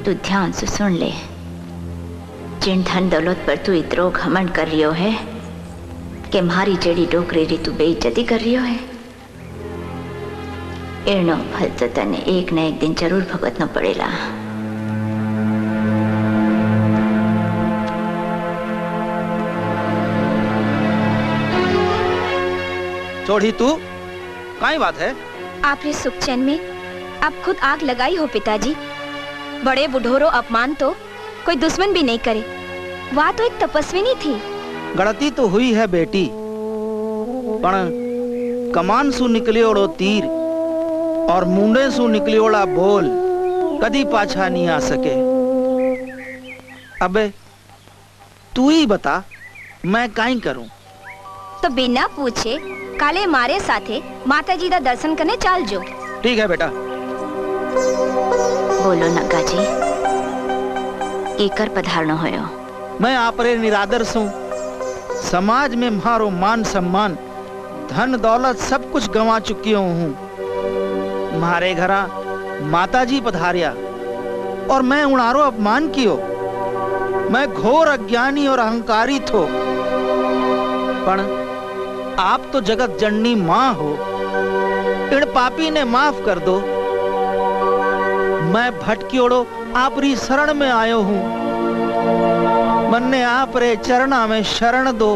तू ध्यान से सुन ले। जिन धन दौलत पर तू इतरो घमंड कर रियो है? कि मारी जेड़ी डोकरी री तू बेइज्जती कर रियो है एनो फल तो तने एक न एक दिन ज़रूर भुगतना पड़ेला। चोड़ी तू काई बात है? आपने सुख चैन में आप खुद आग लगाई हो पिताजी। बड़े बुढ़ोरो अपमान तो कोई दुश्मन भी नहीं करे। वह तो एक तपस्विनी थी। गलती तो हुई है बेटी पण कमान सु निकली ओड़ो तीर और मुंडे सु निकली ओड़ा बोल कदी पाछा नहीं आ सके। अबे तू ही बता मैं काई करूँ? तो बिना पूछे काले मारे साथे माता जी का दर्शन करने चाल जो। ठीक है बेटा। बोलो नग्गा जी एकर पधारनो होयो। मैं आपरे निरादर सू। समाज में मारो मान सम्मान, धन दौलत सब कुछ गंवा चुकी हूँ। मारे घरा माता जी पधारिया, और मैं उड़ारो अपमान कियो। मैं घोर अज्ञानी और अहंकारी थो। पण आप तो जगत जननी माँ हो। इण पापी ने माफ़ कर दो। मैं भटकी ओड़ो, आपरी शरण में आयो हूँ। मन्ने आप रे चरणा में शरण दो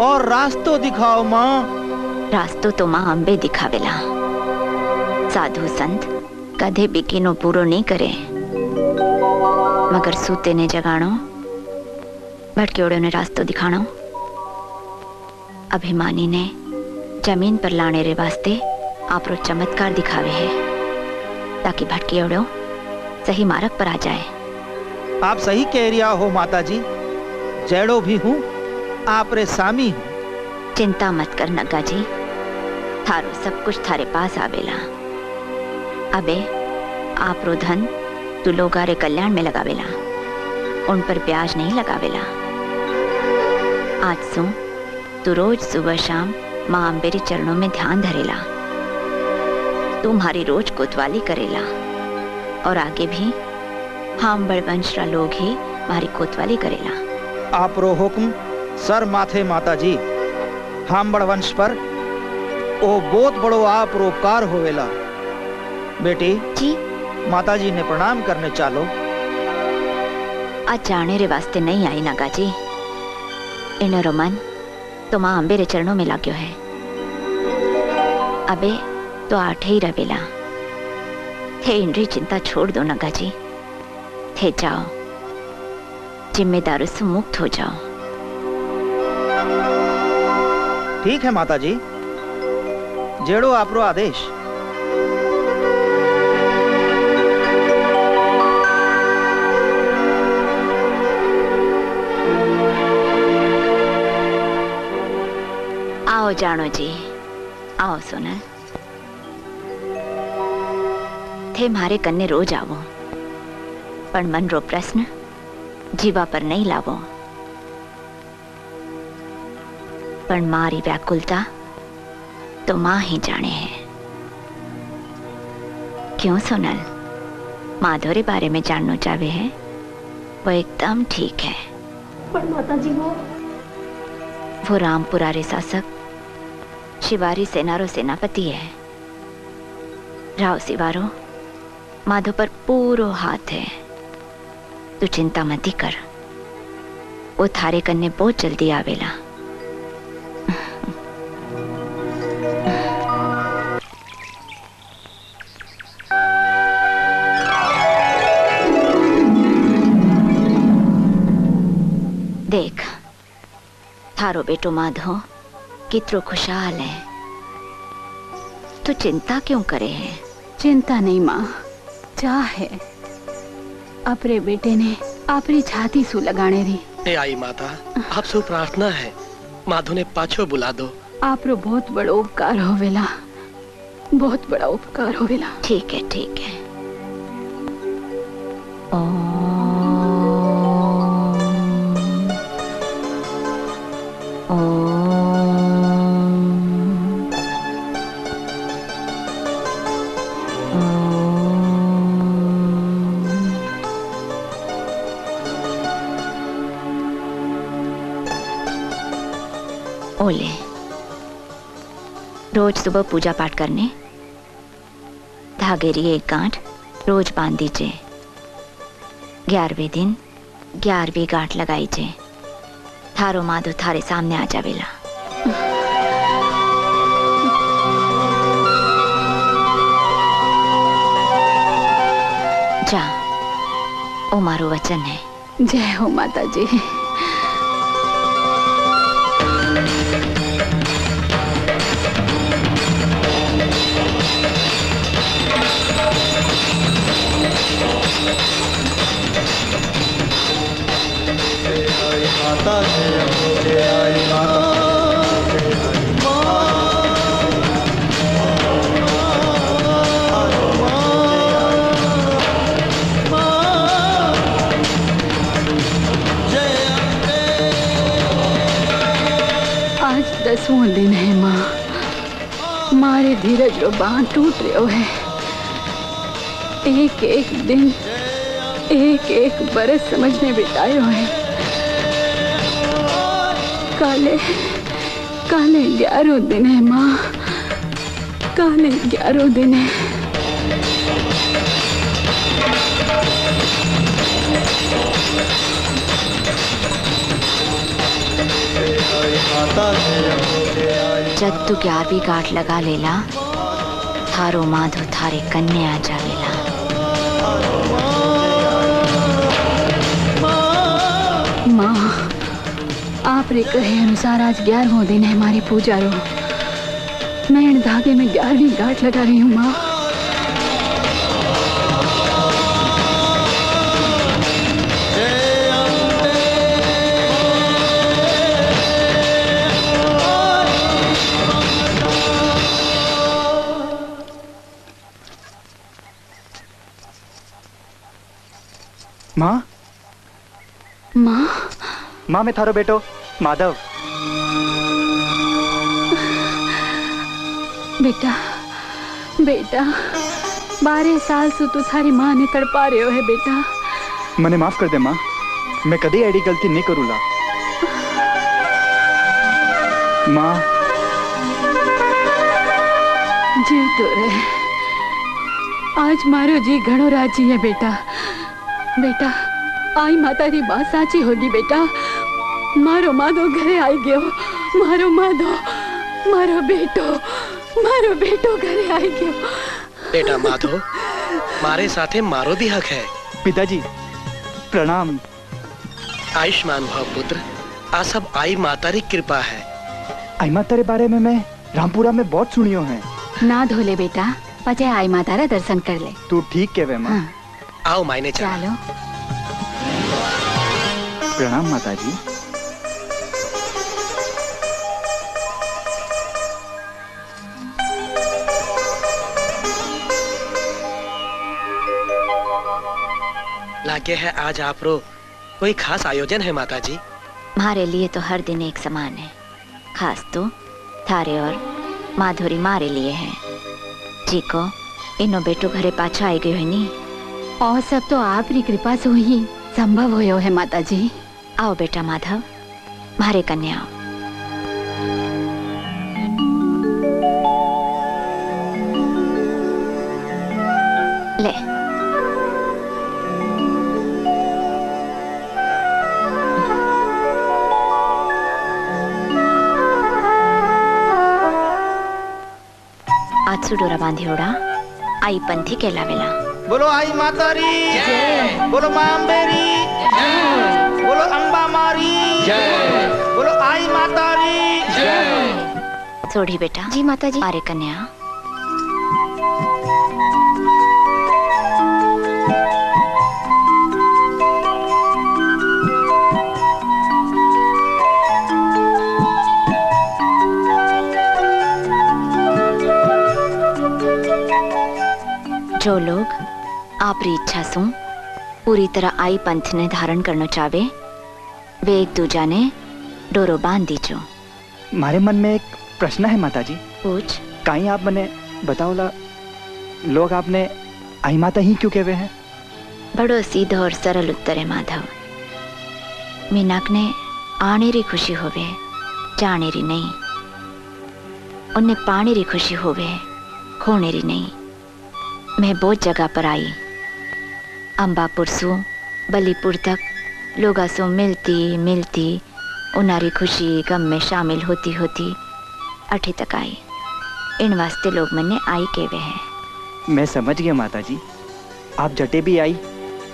और रास्तो दिखाओ माँ। रास्तो तो माँ अंबे दिखावेला। साधु संत कदे बिकीनो पूरो नहीं करे। मगर सूते ने जगाणो भटकेड़ो ने रास्तो दिखाणो। अभिमानी ने ज़मीन पर लाने रे वास्ते आपरो चमत्कार दिखावे है, ताकि भटकेड़ो सही मार्ग पर आ जाए। आप सही कह रिया हो माता जी जैड़ो भी हूँ, आप रे सामी हूँ। चिंता मत कर नग्गा जी थारो सब कुछ थारे पास आवेला। अबे, आप रो धन तू लोगारे कल्याण में लगावेला। उन पर ब्याज नहीं लगावेला। आज सो तू रोज सुबह शाम माँ अम्बेरी चरणों में ध्यान धरेला। तुम्हारी रोज कोतवाली करेला। और आगे भी हम बड़वंश रा लोग ही हमारी कोतवाली करेला। आप रो हुक्म सर माथे माता जी हम बड़वंश पर ओ बहुत बड़ो आप रोपकार होवेला। बेटी जी। माता जी ने प्रणाम करने चालो। आज जाने रे वास्ते नहीं आई नागा जी इन रोमन तो माँ अम्बे रे चरणों में लाग्यो है। अबे तो आठे ही रवेला। थे इंद्री चिंता छोड़ दो नगा जी थे जाओ जिम्मेदारों से मुक्त हो जाओ ठीक है माता जी जेड़ो आपरो आदेश आओ जानो जी आओ सोनल थे मारे कन्ने रोज मन रो प्रश्न जीवा पर नहीं लावो पण मारी व्याकुलता तो माँ ही जाने है क्यों सोनल माधोरे बारे में जानना चाहे है वो एकदम ठीक है पर माता जी वो वो रामपुरारे शासक शिवारी सेनारो सेनापति है राव सिवारो माधो पर पूरो हाथ है तू चिंता मती कर। वो थारे कन्ने बहुत जल्दी आवेला। देख, थारो बेटो माधो, कितरो खुशहाल है। तू चिंता क्यों करे है? चिंता नहीं माँ, चाह है। अपने बेटे ने अपनी छाती सु लगाने री ए आई माता आप सु प्रार्थना है माधो ने पाछो बुला दो। आप रो बहुत बड़ो उपकार होवेला बहुत बड़ा उपकार होवेला ठीक है ठीक है। ओले रोज सुबह पूजा पाठ करने। धागेरी एक गांठ, रोज बाँध दीजिए। ग्यारहवें दिन, ग्यारहवीं गांठ लगाईजे थारो माधो थारे सामने आ जावेला। जा, ओ मारो वचन है। जय हो माता जी धीरज रो बाँध टूट रहो है एक एक दिन एक एक बरस समझ में बितायो है काले काले ग्यारह दिन है माँ काले ग्यारह दिन है माता जब तू ग्यारहवीं गांठ लगा लेला थारो माधो थारे कन्या आ जावेला माँ, आप रे कहे अनुसार आज ग्यारहवा दिन है हमारी पूजा रो मैं इन धागे में ग्यारहवीं गांठ लगा रही हूँ, माँ। माँ मैं थारो बेटो माधव। बेटा बेटा बारह साल से तू थारी माँ ने तड़पा रहे हो है बेटा। मने माफ़ कर दे माँ मैं कदी एडी गलती नहीं करूला माँ। जीव तो रहे। आज मारो जी घणो राज़ी है बेटा। बेटा आई माता री बात साची होगी बेटा। मारो माधो घरे आई गयो। मारो माधो मारो बेटो मारो बेटो घरे आई गयो। बेटा माधो मारे साथे मारो भी हक है। पिताजी प्रणाम। आयुष्मान भव पुत्र आ सब आई माता री कृपा है। आई माता रे बारे में मैं रामपुरा में बहुत सुनियो है। ना धोले बेटा पचे आई माता रा दर्शन कर ले। तू ठीक कहवे माँ। आओ मायने चलो। प्रणाम माता लागे है आज आप रो। कोई खास आयोजन है माता जी हमारे लिए तो हर दिन एक समान है। खास तो थारे और माधुरी मारे लिए है। जी को इनो बेटो घरे पाछा आई गयो है नी। और सब तो आप री कृपा से ही संभव होयो है माता जी आओ बेटा माधव मारे कन्या आओ। ले। आज सुडोरा बांधियोड़ा आई पंथी कहलावेला बोलो आई माता री बोलो माँ अम्बेरी बोलो अम्बा मारी बोलो आई माता री सोढ़ी बेटा जी माता जी मारे कन्या जो लोग आपरी इच्छा सु पूरी तरह आई पंथ ने धारण करना चाहे वे एक दूजा ने डोरो बाँध दीजो। मारे मन में एक प्रश्न है माता जी पूछ। कहीं आप मने बताओला लोग आपने आई माता ही क्यों कहवे हैं? बड़ो सीधो और सरल उत्तर है माधव। मीनाक ने आने री खुशी होवे जाने री नहीं। उन्हें पाने री खुशी होवे खोने री नहीं। मैं बहुत जगह पर आई। अंबापुर सु बलीपुर तक लोगा सो मिलती मिलती उनारी खुशी गम में शामिल होती होती, अठे तक आई। इन वास्ते लोग मन्ने आई केवे हैं। मैं समझ गया माता जी आप जटे भी आई,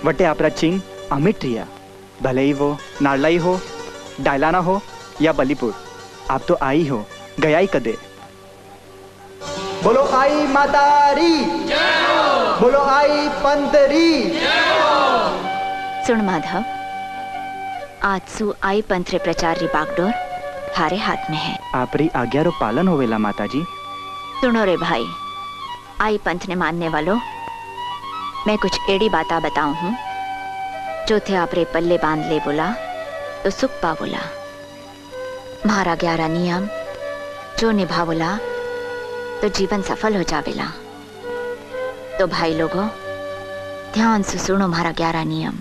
वटे आपरा चिंग अमिट रिया। भले ही वो नारलाई हो, डायलाना हो, या बलीपुर, आप तो आई हो, गया ही कदे। बोलो आई मातारी। बोलो आई पंतरी। सुन माधव आज सु आई पंथरे प्रचार री बागडोर थारे हाथ में है। आपरी आज्ञा रो पालन होवेला माता जी सुनो रे भाई आई पंथ ने मानने वालों मैं कुछ एड़ी बाता बताऊँ हूँ। जो थे आप रे पल्ले बाँध ले बोला तो सुख पा बोला मारा ग्यारह नियम जो निभा बोला तो जीवन सफल हो जावेला। तो भाई लोगों ध्यान से सुनो मारा ग्यारह नियम।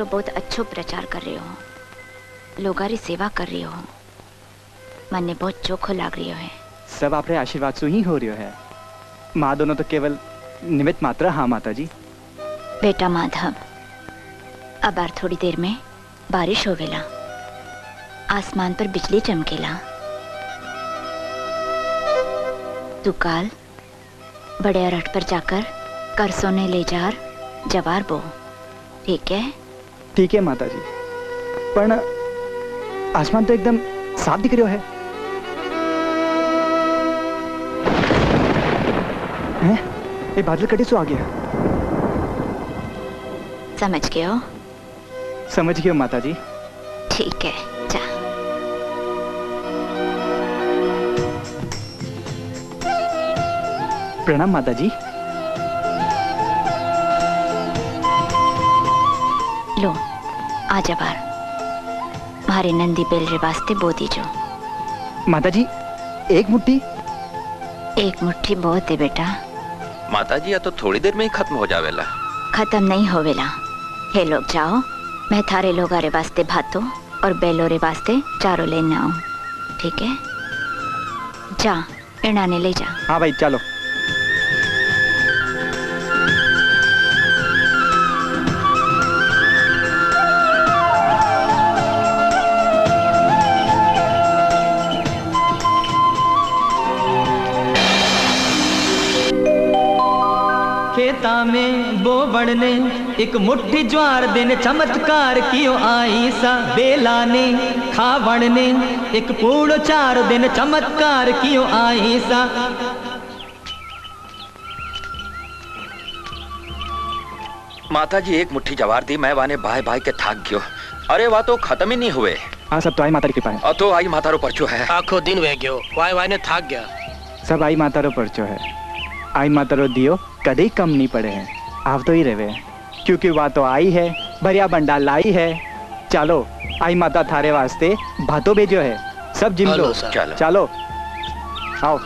आई पंथरो बहुत अच्छो प्रचार कर रहे हो। लोगारी सेवा कर रही हो। मन ने बहुत चोखो लाग रही है। सब आपरे आशीर्वाद से ही हो रही है। माँ दोनों तो केवल निमित्त मात्र हाँ माता जी बेटा माधव अब बार थोड़ी देर में बारिश होवेला आसमान पर बिजली चमकेला। तू काल बड़े अरठ पर जाकर करसों ने ले जार जवार बो। ठीक है? ठीक है माता जी पर आसमान तो एकदम साफ़ दिख रहा है। हैं? ये बादल कटे सो आ गया समझ गए हो? समझ गए हो माता जी ठीक है जा। प्रणाम माता जी आजा बार मारे नंदी बेल रे वास्ते बो दीजो। माता जी एक मुट्ठी? एक मुट्ठी बहुत है बेटा। माता जी या तो थोड़ी देर में ही खत्म हो जावेला। खत्म नहीं होवेला। हे लोग जाओ मैं थारे लोग रे वास्ते भातो और बेलो रे वास्ते चारों लेने आऊँ। ठीक है? जा इणाने ले जा। हाँ भाई चलो। बो एक मुट्ठी ज्वार दिन चमत्कार कियो आई सा। बेला ने खावण ने एक पूर्ण चार दिन चमत्कार कियो आई सा। माता जी एक मुट्ठी जवार दी मैं वाने बाय बाय के थाक गयो। अरे वह तो खत्म ही नहीं हुए। हाँ सब तो आई माता की कृपा है। और तो आई माता रो परचो है। आखो दिन वे गयो वाय वाय ने थाक गया। सब आई माता रो परचो है। आई माता रो दियो कदे कम नहीं पड़े हैं। आप तो ही रहे क्योंकि वह तो आई है भरिया बंडाल लाई है। चलो आई माता थारे वास्ते भातो भेजो है। सब जिम लो। चलो चलो। चलो। आओ।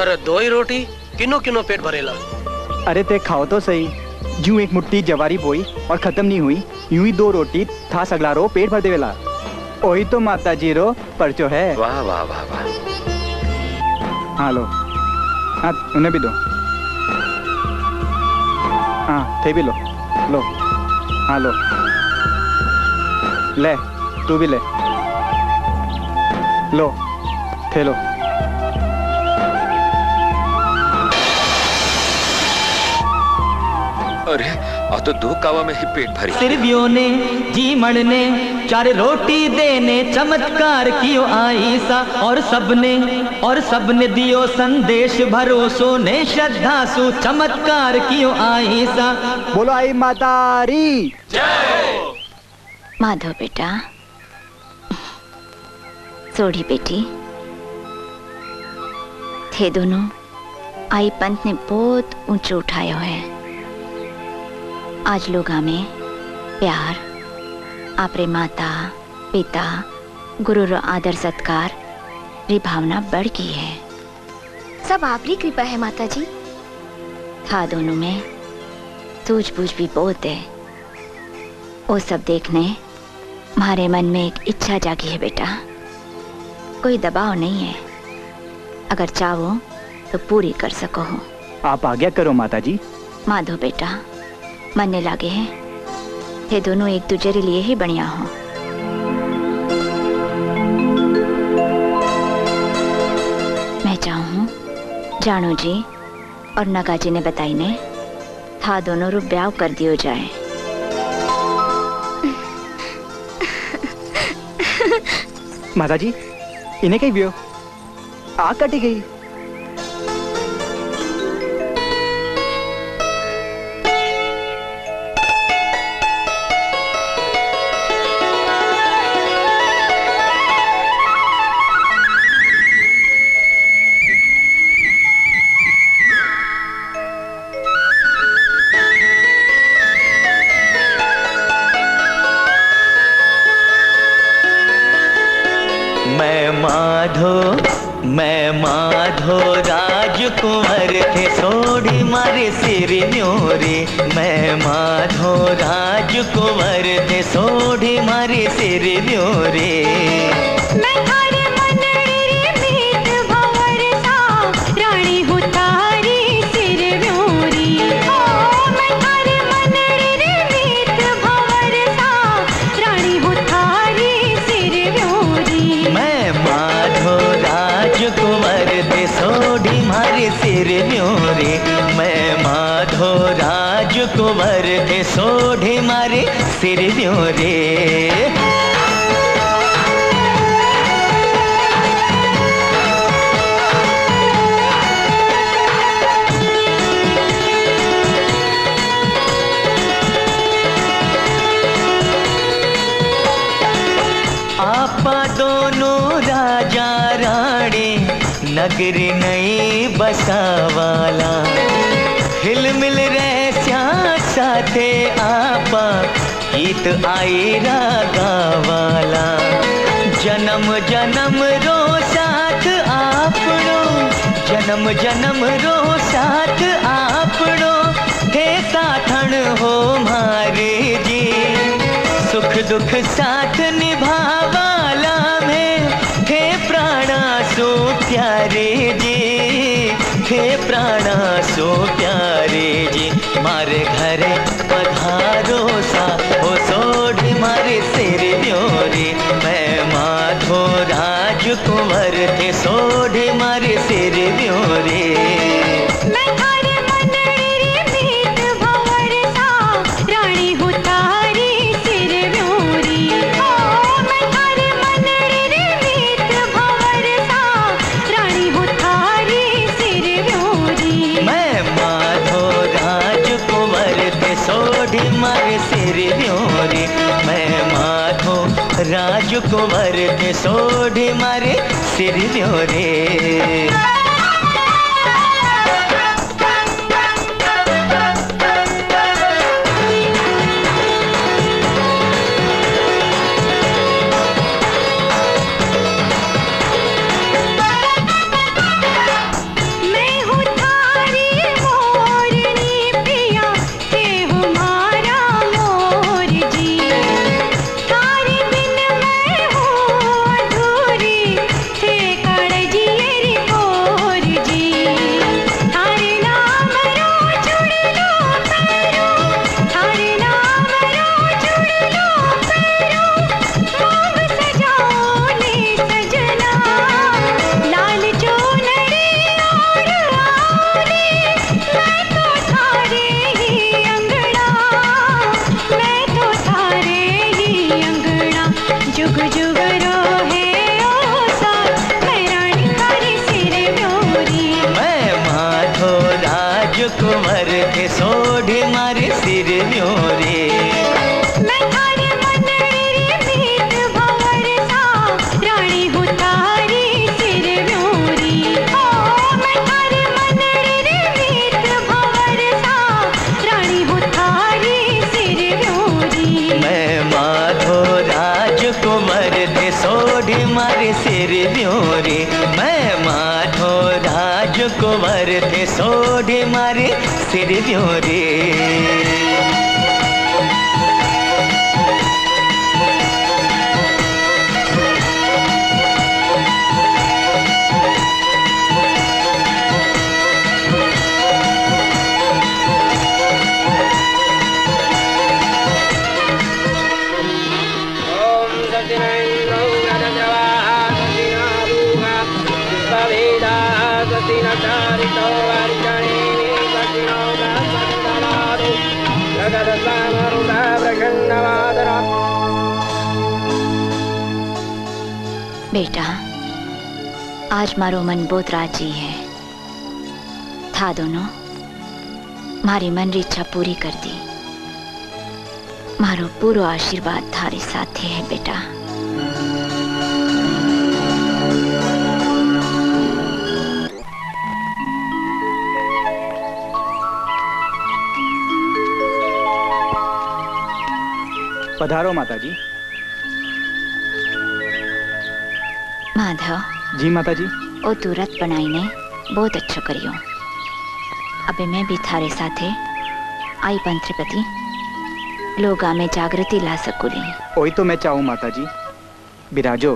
अरे दो ही रोटी किनो किनो पेट भरेला। अरे ते खाओ तो सही। जू एक मुट्ठी जवारी बोई और खत्म नहीं हुई यूँ ही दो रोटी था सगला रो पेट भर देवेला वही तो माता जी रो परचो है। वाह वाह वाह वाह। हाँ लो। हाँ उन्हें भी दो। हाँ थे भी लो। लो। हाँ लो। ले तू भी ले। लो थे लो। अरे तो दो कावा में ही पेट भरी। सिरवियों ने जी मड़ने चार रोटी देने चमत्कार कियो आई सा और सबने और सबने दियो संदेश भरोसो ने श्रद्धा सु चमत्कार कियो आई सा बोलो आई मातारी। माधव बेटा सोड़ी बेटी थे दोनों आई पंत ने बहुत ऊँचे उठाया है। आज लोग हमें प्यार आपरे माता पिता गुरु रो आदर सत्कार री भावना बढ़ गई है। सब आपकी कृपा है माता जी था दोनों में सूझबूझ भी बहुत है। वो सब देखने हमारे मन में एक इच्छा जागी है बेटा। कोई दबाव नहीं है। अगर चाहो तो पूरी कर सको हो। आप आज्ञा करो माता जी माधो बेटा मनने लागे हैं। ये दोनों एक दूसरे के लिए ही बढ़िया हो। मैं चाहूँ, जानो जी और नगा जी ने बताई ने, था दोनों रू ब्याह कर दियो जाए। माता जी, इन्हें कहीं बियो? आग कटी गई। आई राधा वाला जन्म जन्म रो साथ आप जन्म जन्म रो साथ आप हे साथण हो मारे जी। सुख दुख साथ सिर जोरे आज मारो मन बहुत राज़ी है। था दोनों। मारी मन इच्छा पूरी कर दी। मारो पूरो आशीर्वाद थारे साथे है बेटा। पधारो माताजी। माधव जी माता जी ओ तू रथ बनाई ने बहुत अच्छो करियो। अबे मैं भी थारे साथे आई पंथपति लोगा में जागृति ला सकूली। वही तो मैं चाहूँ माता जी बिराजो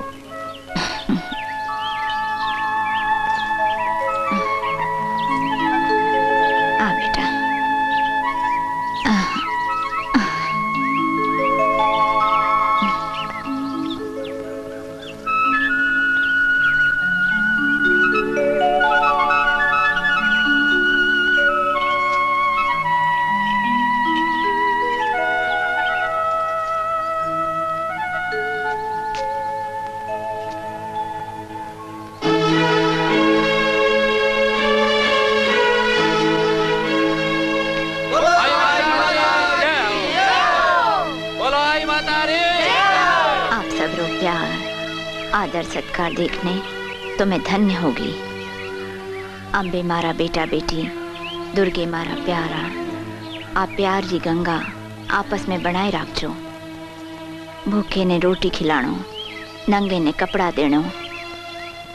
आदर देखने तो मैं धन्य होगी। अम्बे मारा बेटा बेटी, दुर्गे मारा प्यारा, आप प्यार जी गंगा आपस में बनाए रखजो। भूखे ने रोटी खिलाणो, नंगे ने कपड़ा देणो,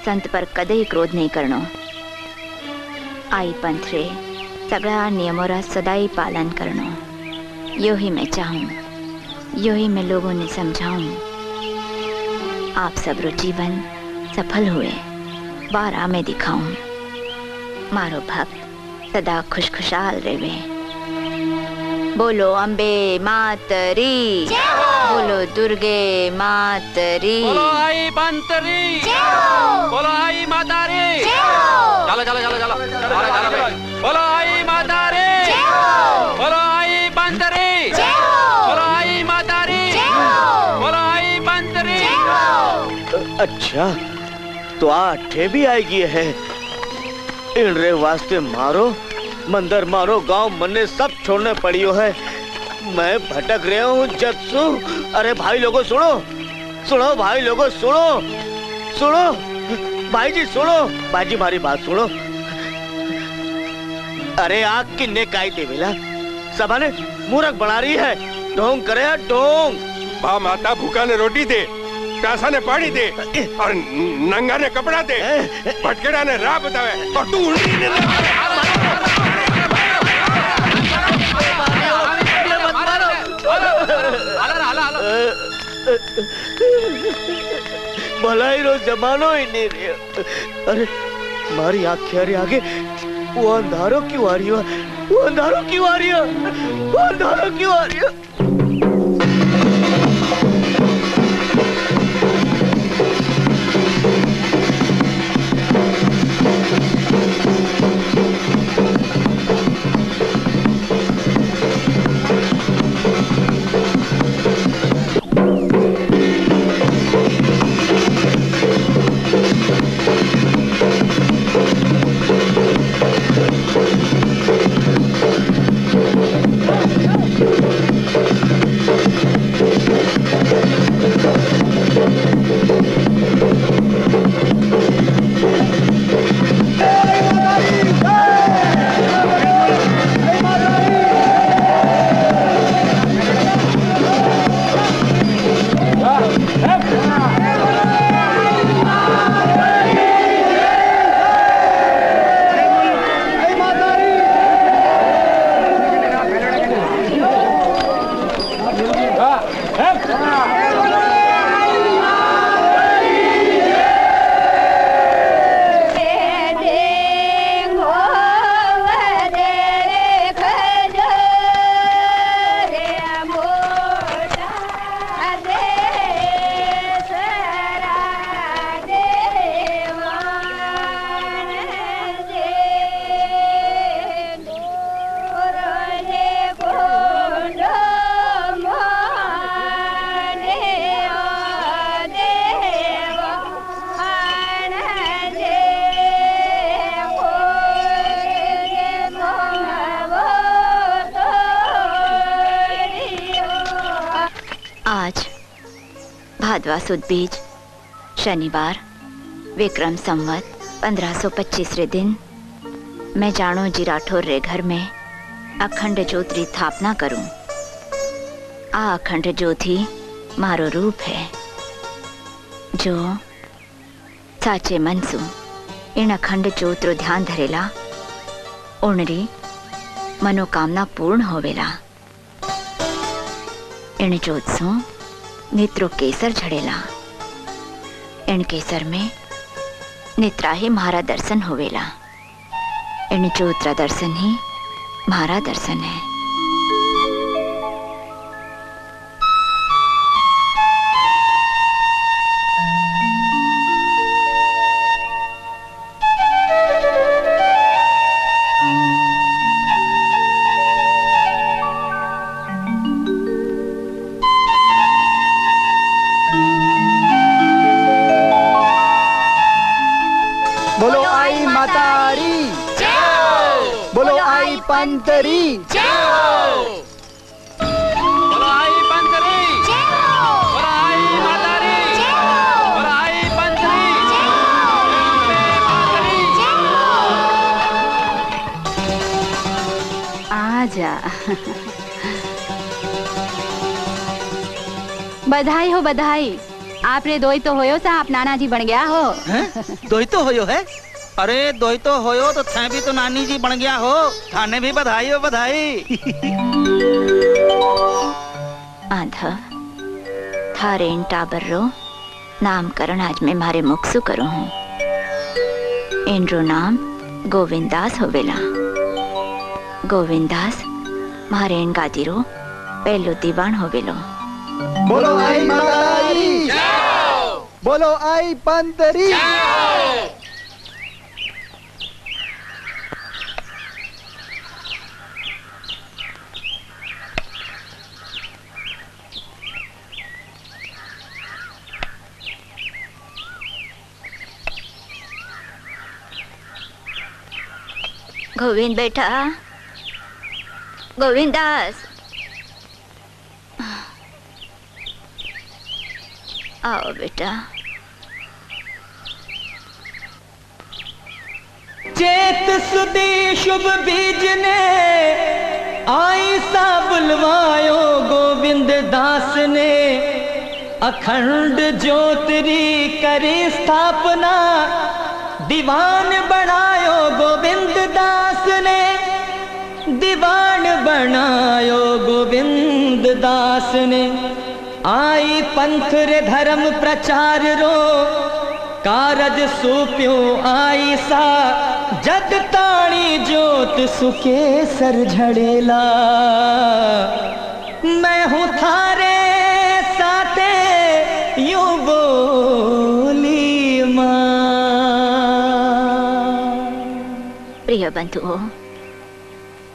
संत पर कदे क्रोध नहीं करनो आई पंथ रे सगड़ा नियमों रा सदाई पालन करनो यो ही मैं चाहूँ यो ही मैं लोगों ने समझाऊं। आप सब रो जीवन सफल हुए। बारा में दिखाऊँ। मारो भक्त सदा खुश खुशहाल रहे। बोलो अम्बे मातरी। बोलो दुर्गे मातरी। बोलो आई बंतरी। बोलो आई माता रे चलो चलो चलो चलो। चलो चलो बोलो आई माता रे बोलो आई बंतरी। बोलो आई माता रे बोलो आई बंतरी। अच्छा। तो भी आएगी है। इन रे वास्ते मारो, मंदिर मारो, गाँव मन्ने सब छोड़ने पड़ियो है। मैं भटक रहा हूँ, जत्सु। अरे भाई लोगों, सुनो। सुनो भाई लोगों, सुनो। सुनो। भाई जी, सुनो। भाई जी, मारी बात सुनो। अरे आग किन्ने काई देवेला सभा ने मूर्ख बना रही है। ढोंग करे, ढोंग। माता, भूखा ने रोटी दे। प्यासा ने पानी दे और नंगा ने कपड़ा दे। भटकेड़ा ने राह बतावे और तू उल्टी ने भलाई रो जमानो ही नहीं रहे अरे मारी आँखें अरे आगे। वो अंधारो क्यों आ रही हो। वो अंधारो क्यों आ रही हो। वो अंधारो क्यों आ रही हो। सुद बीज शनिवार विक्रम संवत 1525 रे दिन मैं जानो जी राठौर रे घर में अखंड ज्योत री स्थापना करूं आ अखंड ज्योत ही मारो रूप है जो સાચે મનસું એના ખંડ ચોતરો ધ્યાન ધરેલા ઓણરી મનોકામના પૂર્ણ હોવેલા એણે જોતસું नेत्रो केसर झड़ेला। इन केसर में नेत्रा ही महारा दर्शन होवेला। इन चोत्रा दर्शन ही महारा दर्शन है। पंतरी आजा। बधाई हो बधाई। आपरे दोई तो होयो सा आप नाना जी बन गया हो? दोई तो होयो है? अरे दोई तो होयो तो थे भी तो नानी जी बन गया हो। थाने भी बधाई हो बधाई। आधा थारे इन टाबर रो नामकरण आज मैं मारे मुख सु करूँ हूँ। इनरो नाम गोविंदास होवेला। गोविंदास मारे इन गादीरो पहलो दीवान होवेलो। बोलो आई मातारी बोलो आई पंतरी। गोविंद बेटा। गोविंदास आओ बेटा। चेत सुदी शुभ बीज ने आई सा बुलवायो गोविंद दास ने अखंड ज्योतिरी करी स्थापना, दीवान बनायो गोविंद दास। ने दीवान बनायो गोविंद दास ने। आई पंथ रे धर्म प्रचार रो, कारज सूप्यो आई सा। जग ताणी जोत सुके सर झड़ेला। मैं हूँ थारे साथे, यूँ बोली प्रिय बंधुओं,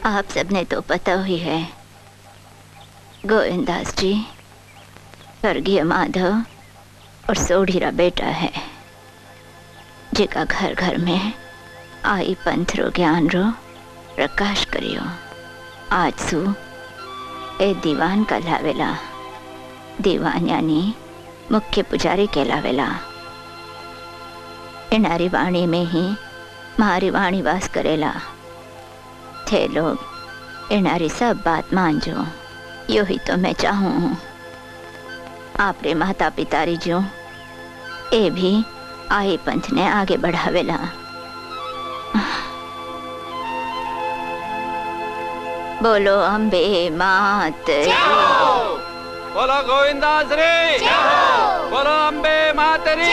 आप सबने तो पता ही है, गोविंदास जी, स्वर्गीय माधव और सोढ़ीरा बेटा है, जेका घर घर में आई पंथ रो ज्ञान रो प्रकाश करियो। आज सु ए दीवान कहलावेला दीवान यानी मुख्य पुजारी कहलावेला इनारी वाणी में ही मारी वाणी वास करेला थे लोग इनारी सब बात मान जो यो ही तो मैं चाहूँ हूँ आपरे माता पितारी जो ए भी आई पंथ ने आगे बढ़ावेला बोलो अम्बे मात बोलो गोविंदास रे बोलो अम्बे मातरी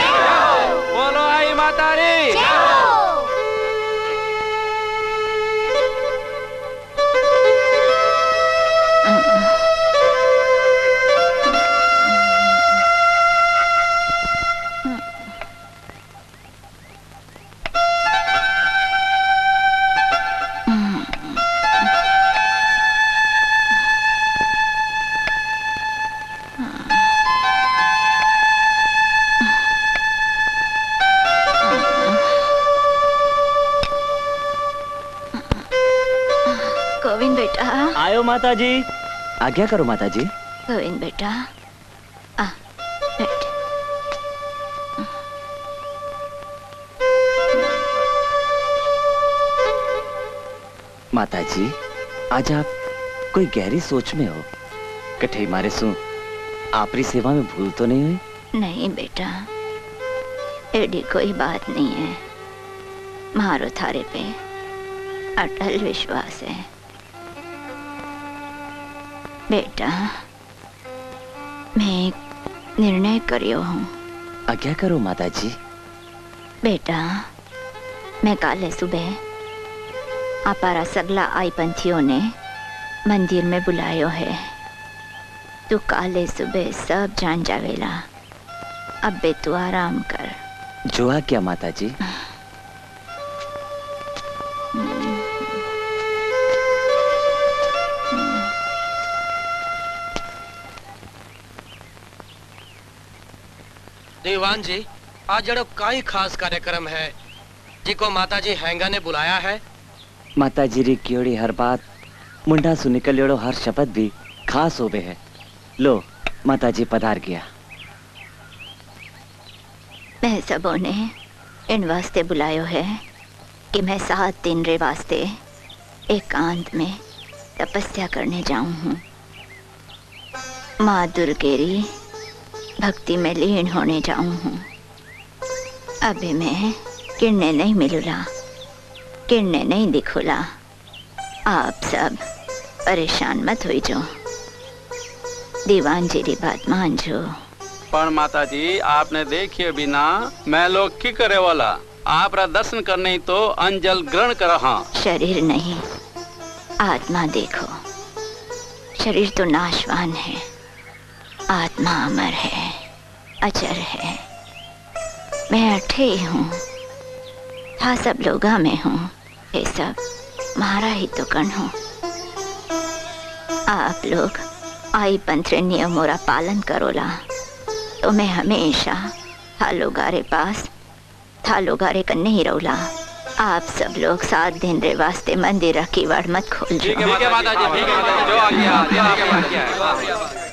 आयो माता जी आज्ञा करो माता जी गोविंद बेटा। आ बैठ। माता जी आज आप कोई गहरी सोच में हो। कठे मारे सु आपरी सेवा में भूल तो नहीं हुई? नहीं बेटा। एडी कोई बात नहीं है। मारो थारे पे। अटल विश्वास है। बेटा मैं निर्णय करियो हूँ। आज्ञा करो माता जी बेटा मैं काले सुबह अपारा सगला आई पंथियों ने मंदिर में बुलायो है। तू काले सुबह सब जान जावेला। अब बे तू आराम कर। जो आज्ञा माता दीवान जी आज जड़ो काई खास कार्यक्रम है जिको माता जी हैंगा ने बुलाया है। माता जी री क्योड़ी हर बात मुंडा सु निकलियोड़ो हर शपथ भी खास होवे है। लो माता जी पधार गया। मैं सबों ने इन वास्ते बुलायो है कि मैं सात दिन रे वास्ते एकांत में तपस्या करने जाऊँ हूँ। माँ दुर्गेरी भक्ति में लीन होने जाऊँ हूँ अभी मैं किरने नहीं मिलूला किरने नहीं दिखूला। आप सब परेशान मत हुई जो दीवान जी री बात मान जो पर माता जी आपने देखिए बिना मैं लोग की करे वाला? आप दर्शन करने ही तो अंजल ग्रहण कर हाँ। शरीर नहीं आत्मा देखो। शरीर तो नाशवान है। आत्मा अमर है अचर है। मैं अठे हूँ हाँ सब लोगा में हूँ ये सब मारा ही तो कण हूँ। आप लोग आई पंथरे नियमों रा पालन करोला तो मैं हमेशा थालो गारे पास थालो गारे कन्ने ही रहोला आप सब लोग सात दिन रे वास्ते मंदिर की वाड़ मत खोल ठीक है ठीक है माता जी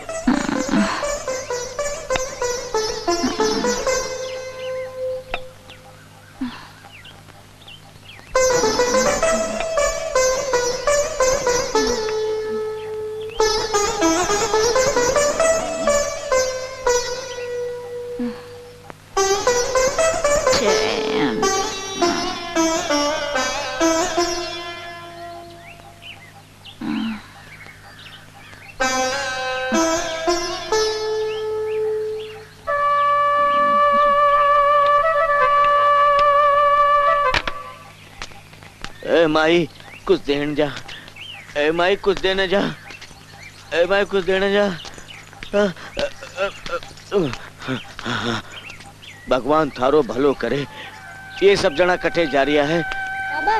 माई कुछ देने जा ए माई कुछ देने जा ए माई कुछ देने जा भगवान थारो भलो करे ये सब जना कटे जा रिया है बाबा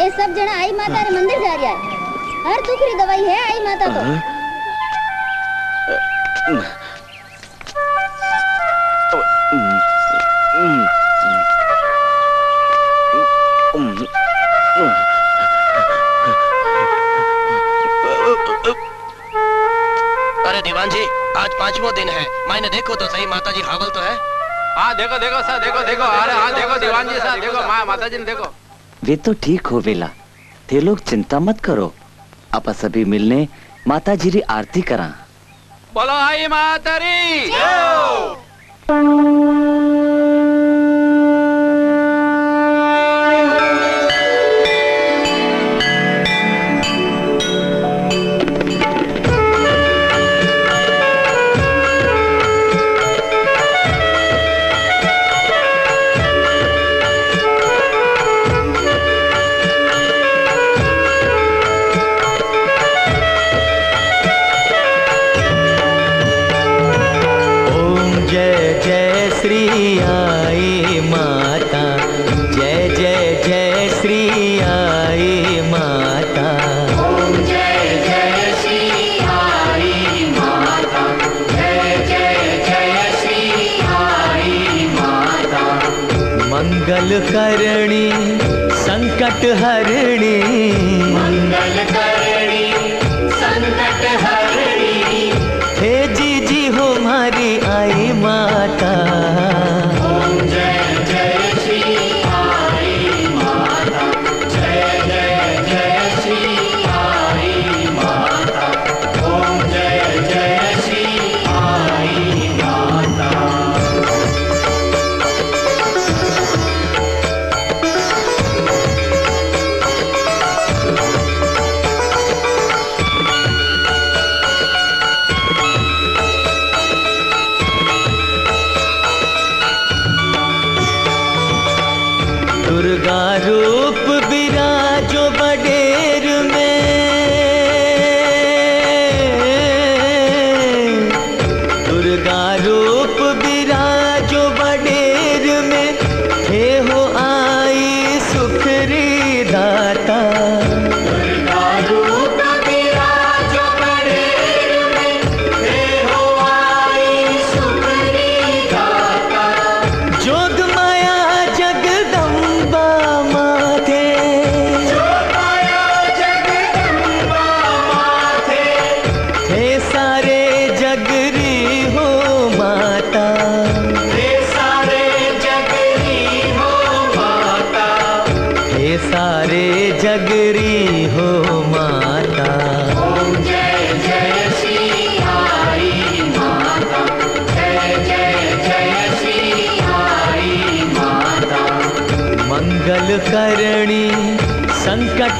ये सब जना आई माता रे मंदिर जा रहा है हर दुख री दवाई है आई माता तो हाँ? अरे दीवान जी आज पांचवा दिन है। मैंने देखो तो सही माता जी हावल तो है। हाँ देखो देखो सर देखो देखो अरे हाँ देखो दीवान जी सर देखो माँ माता जी ने देखो। वे तो ठीक हो बेला। ते लोग चिंता मत करो। आप सभी मिलने माता जी री आरती करा। बोलो आई माता री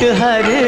हर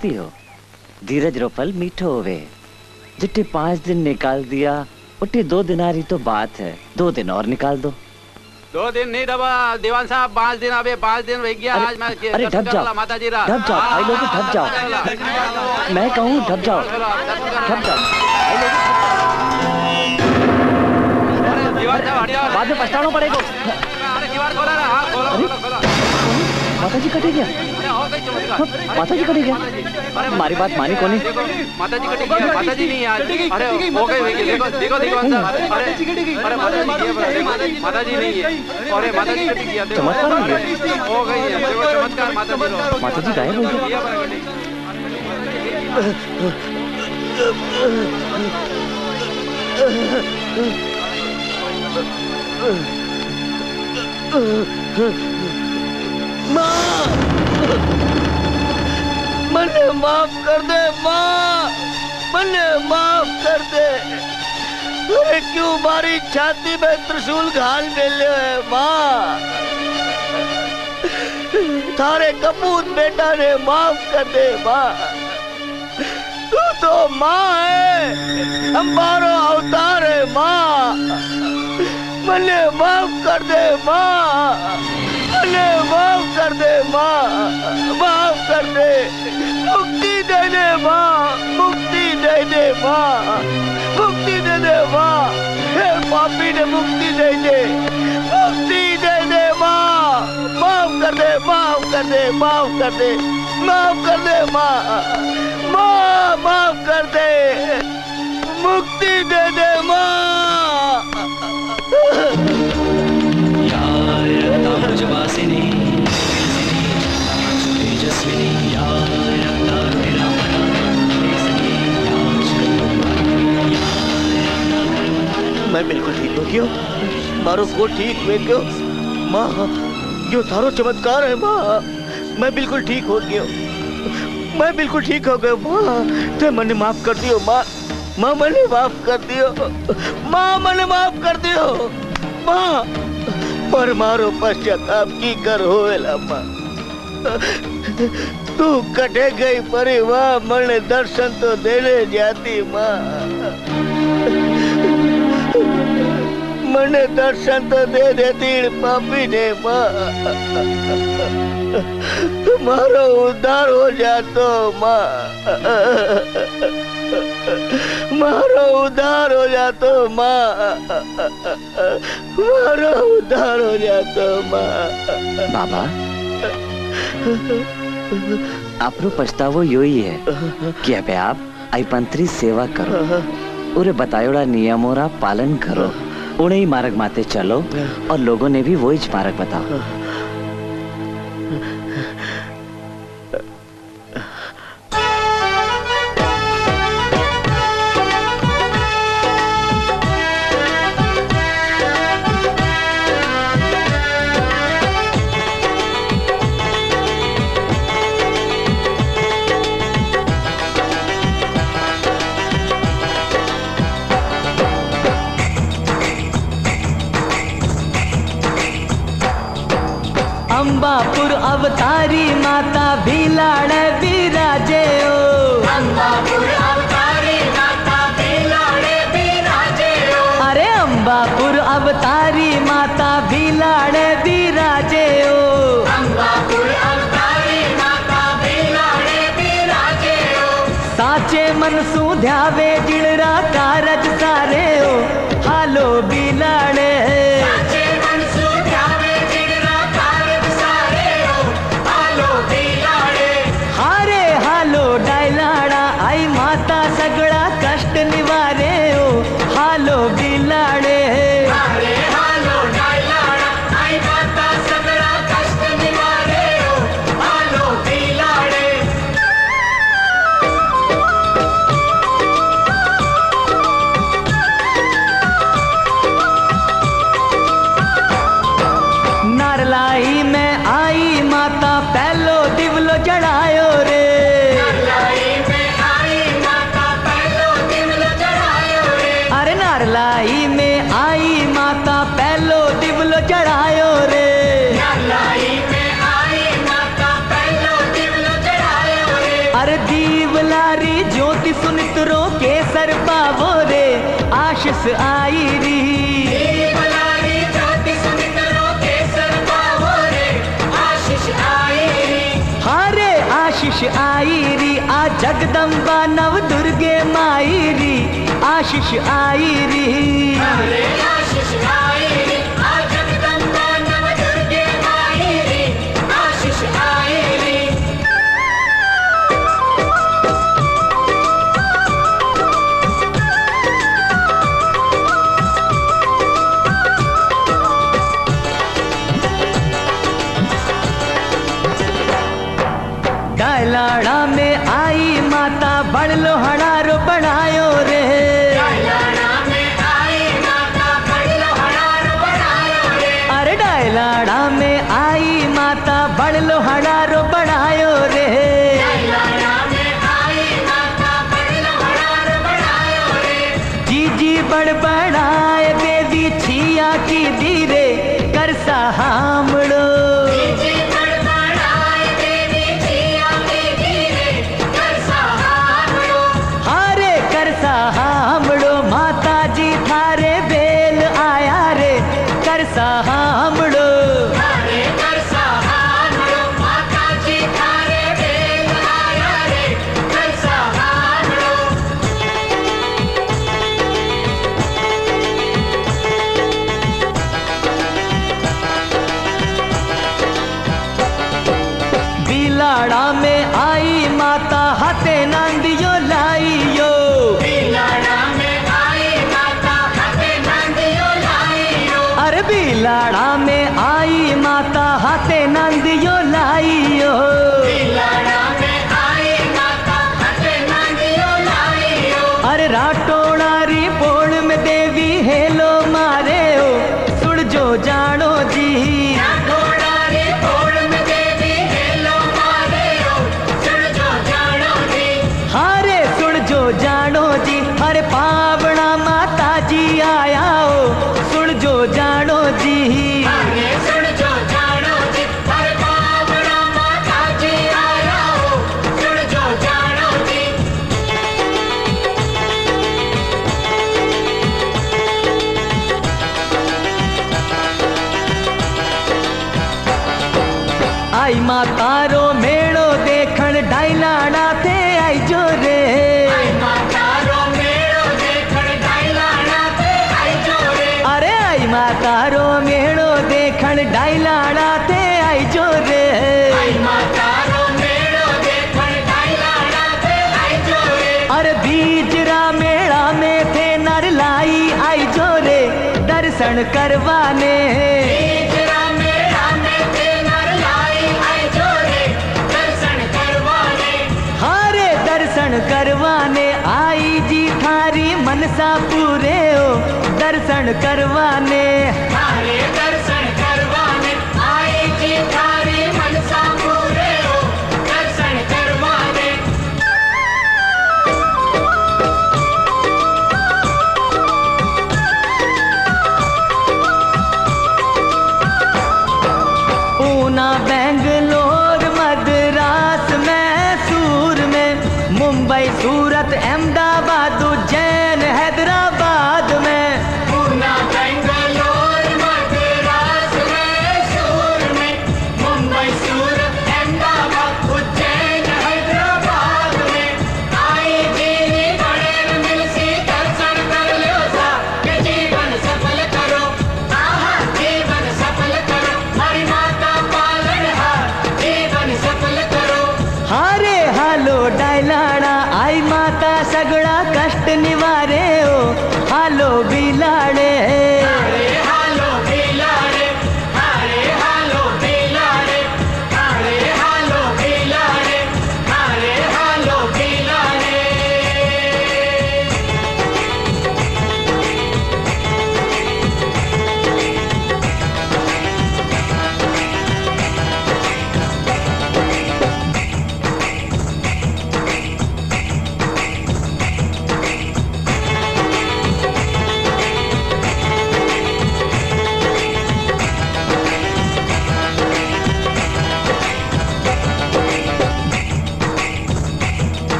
मती हो धीरज रो फल मीठो होवे। जिट्टे पाँच दिन निकाल दिया उट्टे दो दिनारी तो बात है। दो दिन और निकाल दो। दो दिन नहीं दबा। दीवान साहब पाँच दिन अबे पाँच दिन हो गया। आज मैं अरे ढप जाओ। माता जी रा। ढप जाओ। भाई लोग ढप जाओ। मैं कहूँ ढप जाओ। ढप जाओ। दीवान साहब हट जाओ बाद में पछताना पड़ेगा। अरे दीवार खोला हाँ खोलो खोलो खोलो। माता जी कटे गया अरे हो माता जी कटे गया? हमारी बात मानी कोनी देखो माता जी कटी गई माता जी नहीं आज। अरे हो गई हो गई देखो देखो साहब अरे अरे माता जी है माता जी नहीं है। अरे माता जी कटी गया देखो चमत्कार हो गई है देखो चमत्कार माता जी माता जी गायब हो गई। माँ! मने माफ़ कर दे, माँ। मने माफ़ कर दे। अरे क्यों मारी छाती में त्रिशूल घाल मेले है, माँ? थारे कपूत बेटा ने माफ़ कर दे, माँ। तू तो माँ है। हमारो अवतार है, माँ। मने माफ़ कर दे, माँ। मने माफ़ कर दे माँ माफ़ कर दे। मुक्ति दे दे माँ मुक्ति दे दे माँ मुक्ति दे दे माँ हे पापी ने मुक्ति दे दे, मुक्ति दे दे माँ माफ़ कर दे, माफ़ कर दे, माफ़ कर दे, माफ़ कर दे माँ माँ माफ़ कर दे। मुक्ति दे दे माँ मैं बिल्कुल ठीक हो। गयो मारो को ठीक हुए गयो माँ यो थारो चमत्कार है, माँ, मैं बिल्कुल ठीक हो गयो मैं बिल्कुल ठीक हो गयो माँ। ते मने माफ़ कर दियो माँ। माँ, मने माफ़ कर दियो माँ, मने माफ़ कर दियो माँ, पर मारो पश्चाताप की कर होएला माँ। तू कटे गई परी माँ मने दर्शन तो देने जाती, माँ। મને દર્શન તો દે દે તીર પાપી ને મારો ઉદ્ધાર હો જાતો માં. મારો ઉદ્ધાર હો જાતો માં. મારો ઉદ્ધાર હો જાતો માં. બાબા, આપનો પછતાવો યોઈ હે કે હવે આપ આઈપંત્રી સેવા કરો. ઉરે બતાયોડા નિયમોરા પાલન કરો. उन्हें ही मार्ग माते चलो और लोगों ने भी वही मार्ग बताओ अंबापुर अवतारी माता भीलाड़ विराजे ओ। अंबापुर अवतारी माता बिलाड़े बिराजे ओ। अरे अंबापुर अवतारी माता भीलाड़ विराजे ओ। अंबापुर अवतारी माता बिलाड़े बिराजे ओ। साचे मन सू ध्यावे जिणरा कारज सारे पास आई री। हरे हाँ आशीष आई री। आ जगदम्बा नव दुर्गे माई आशीष आई री दर्शन करवाने।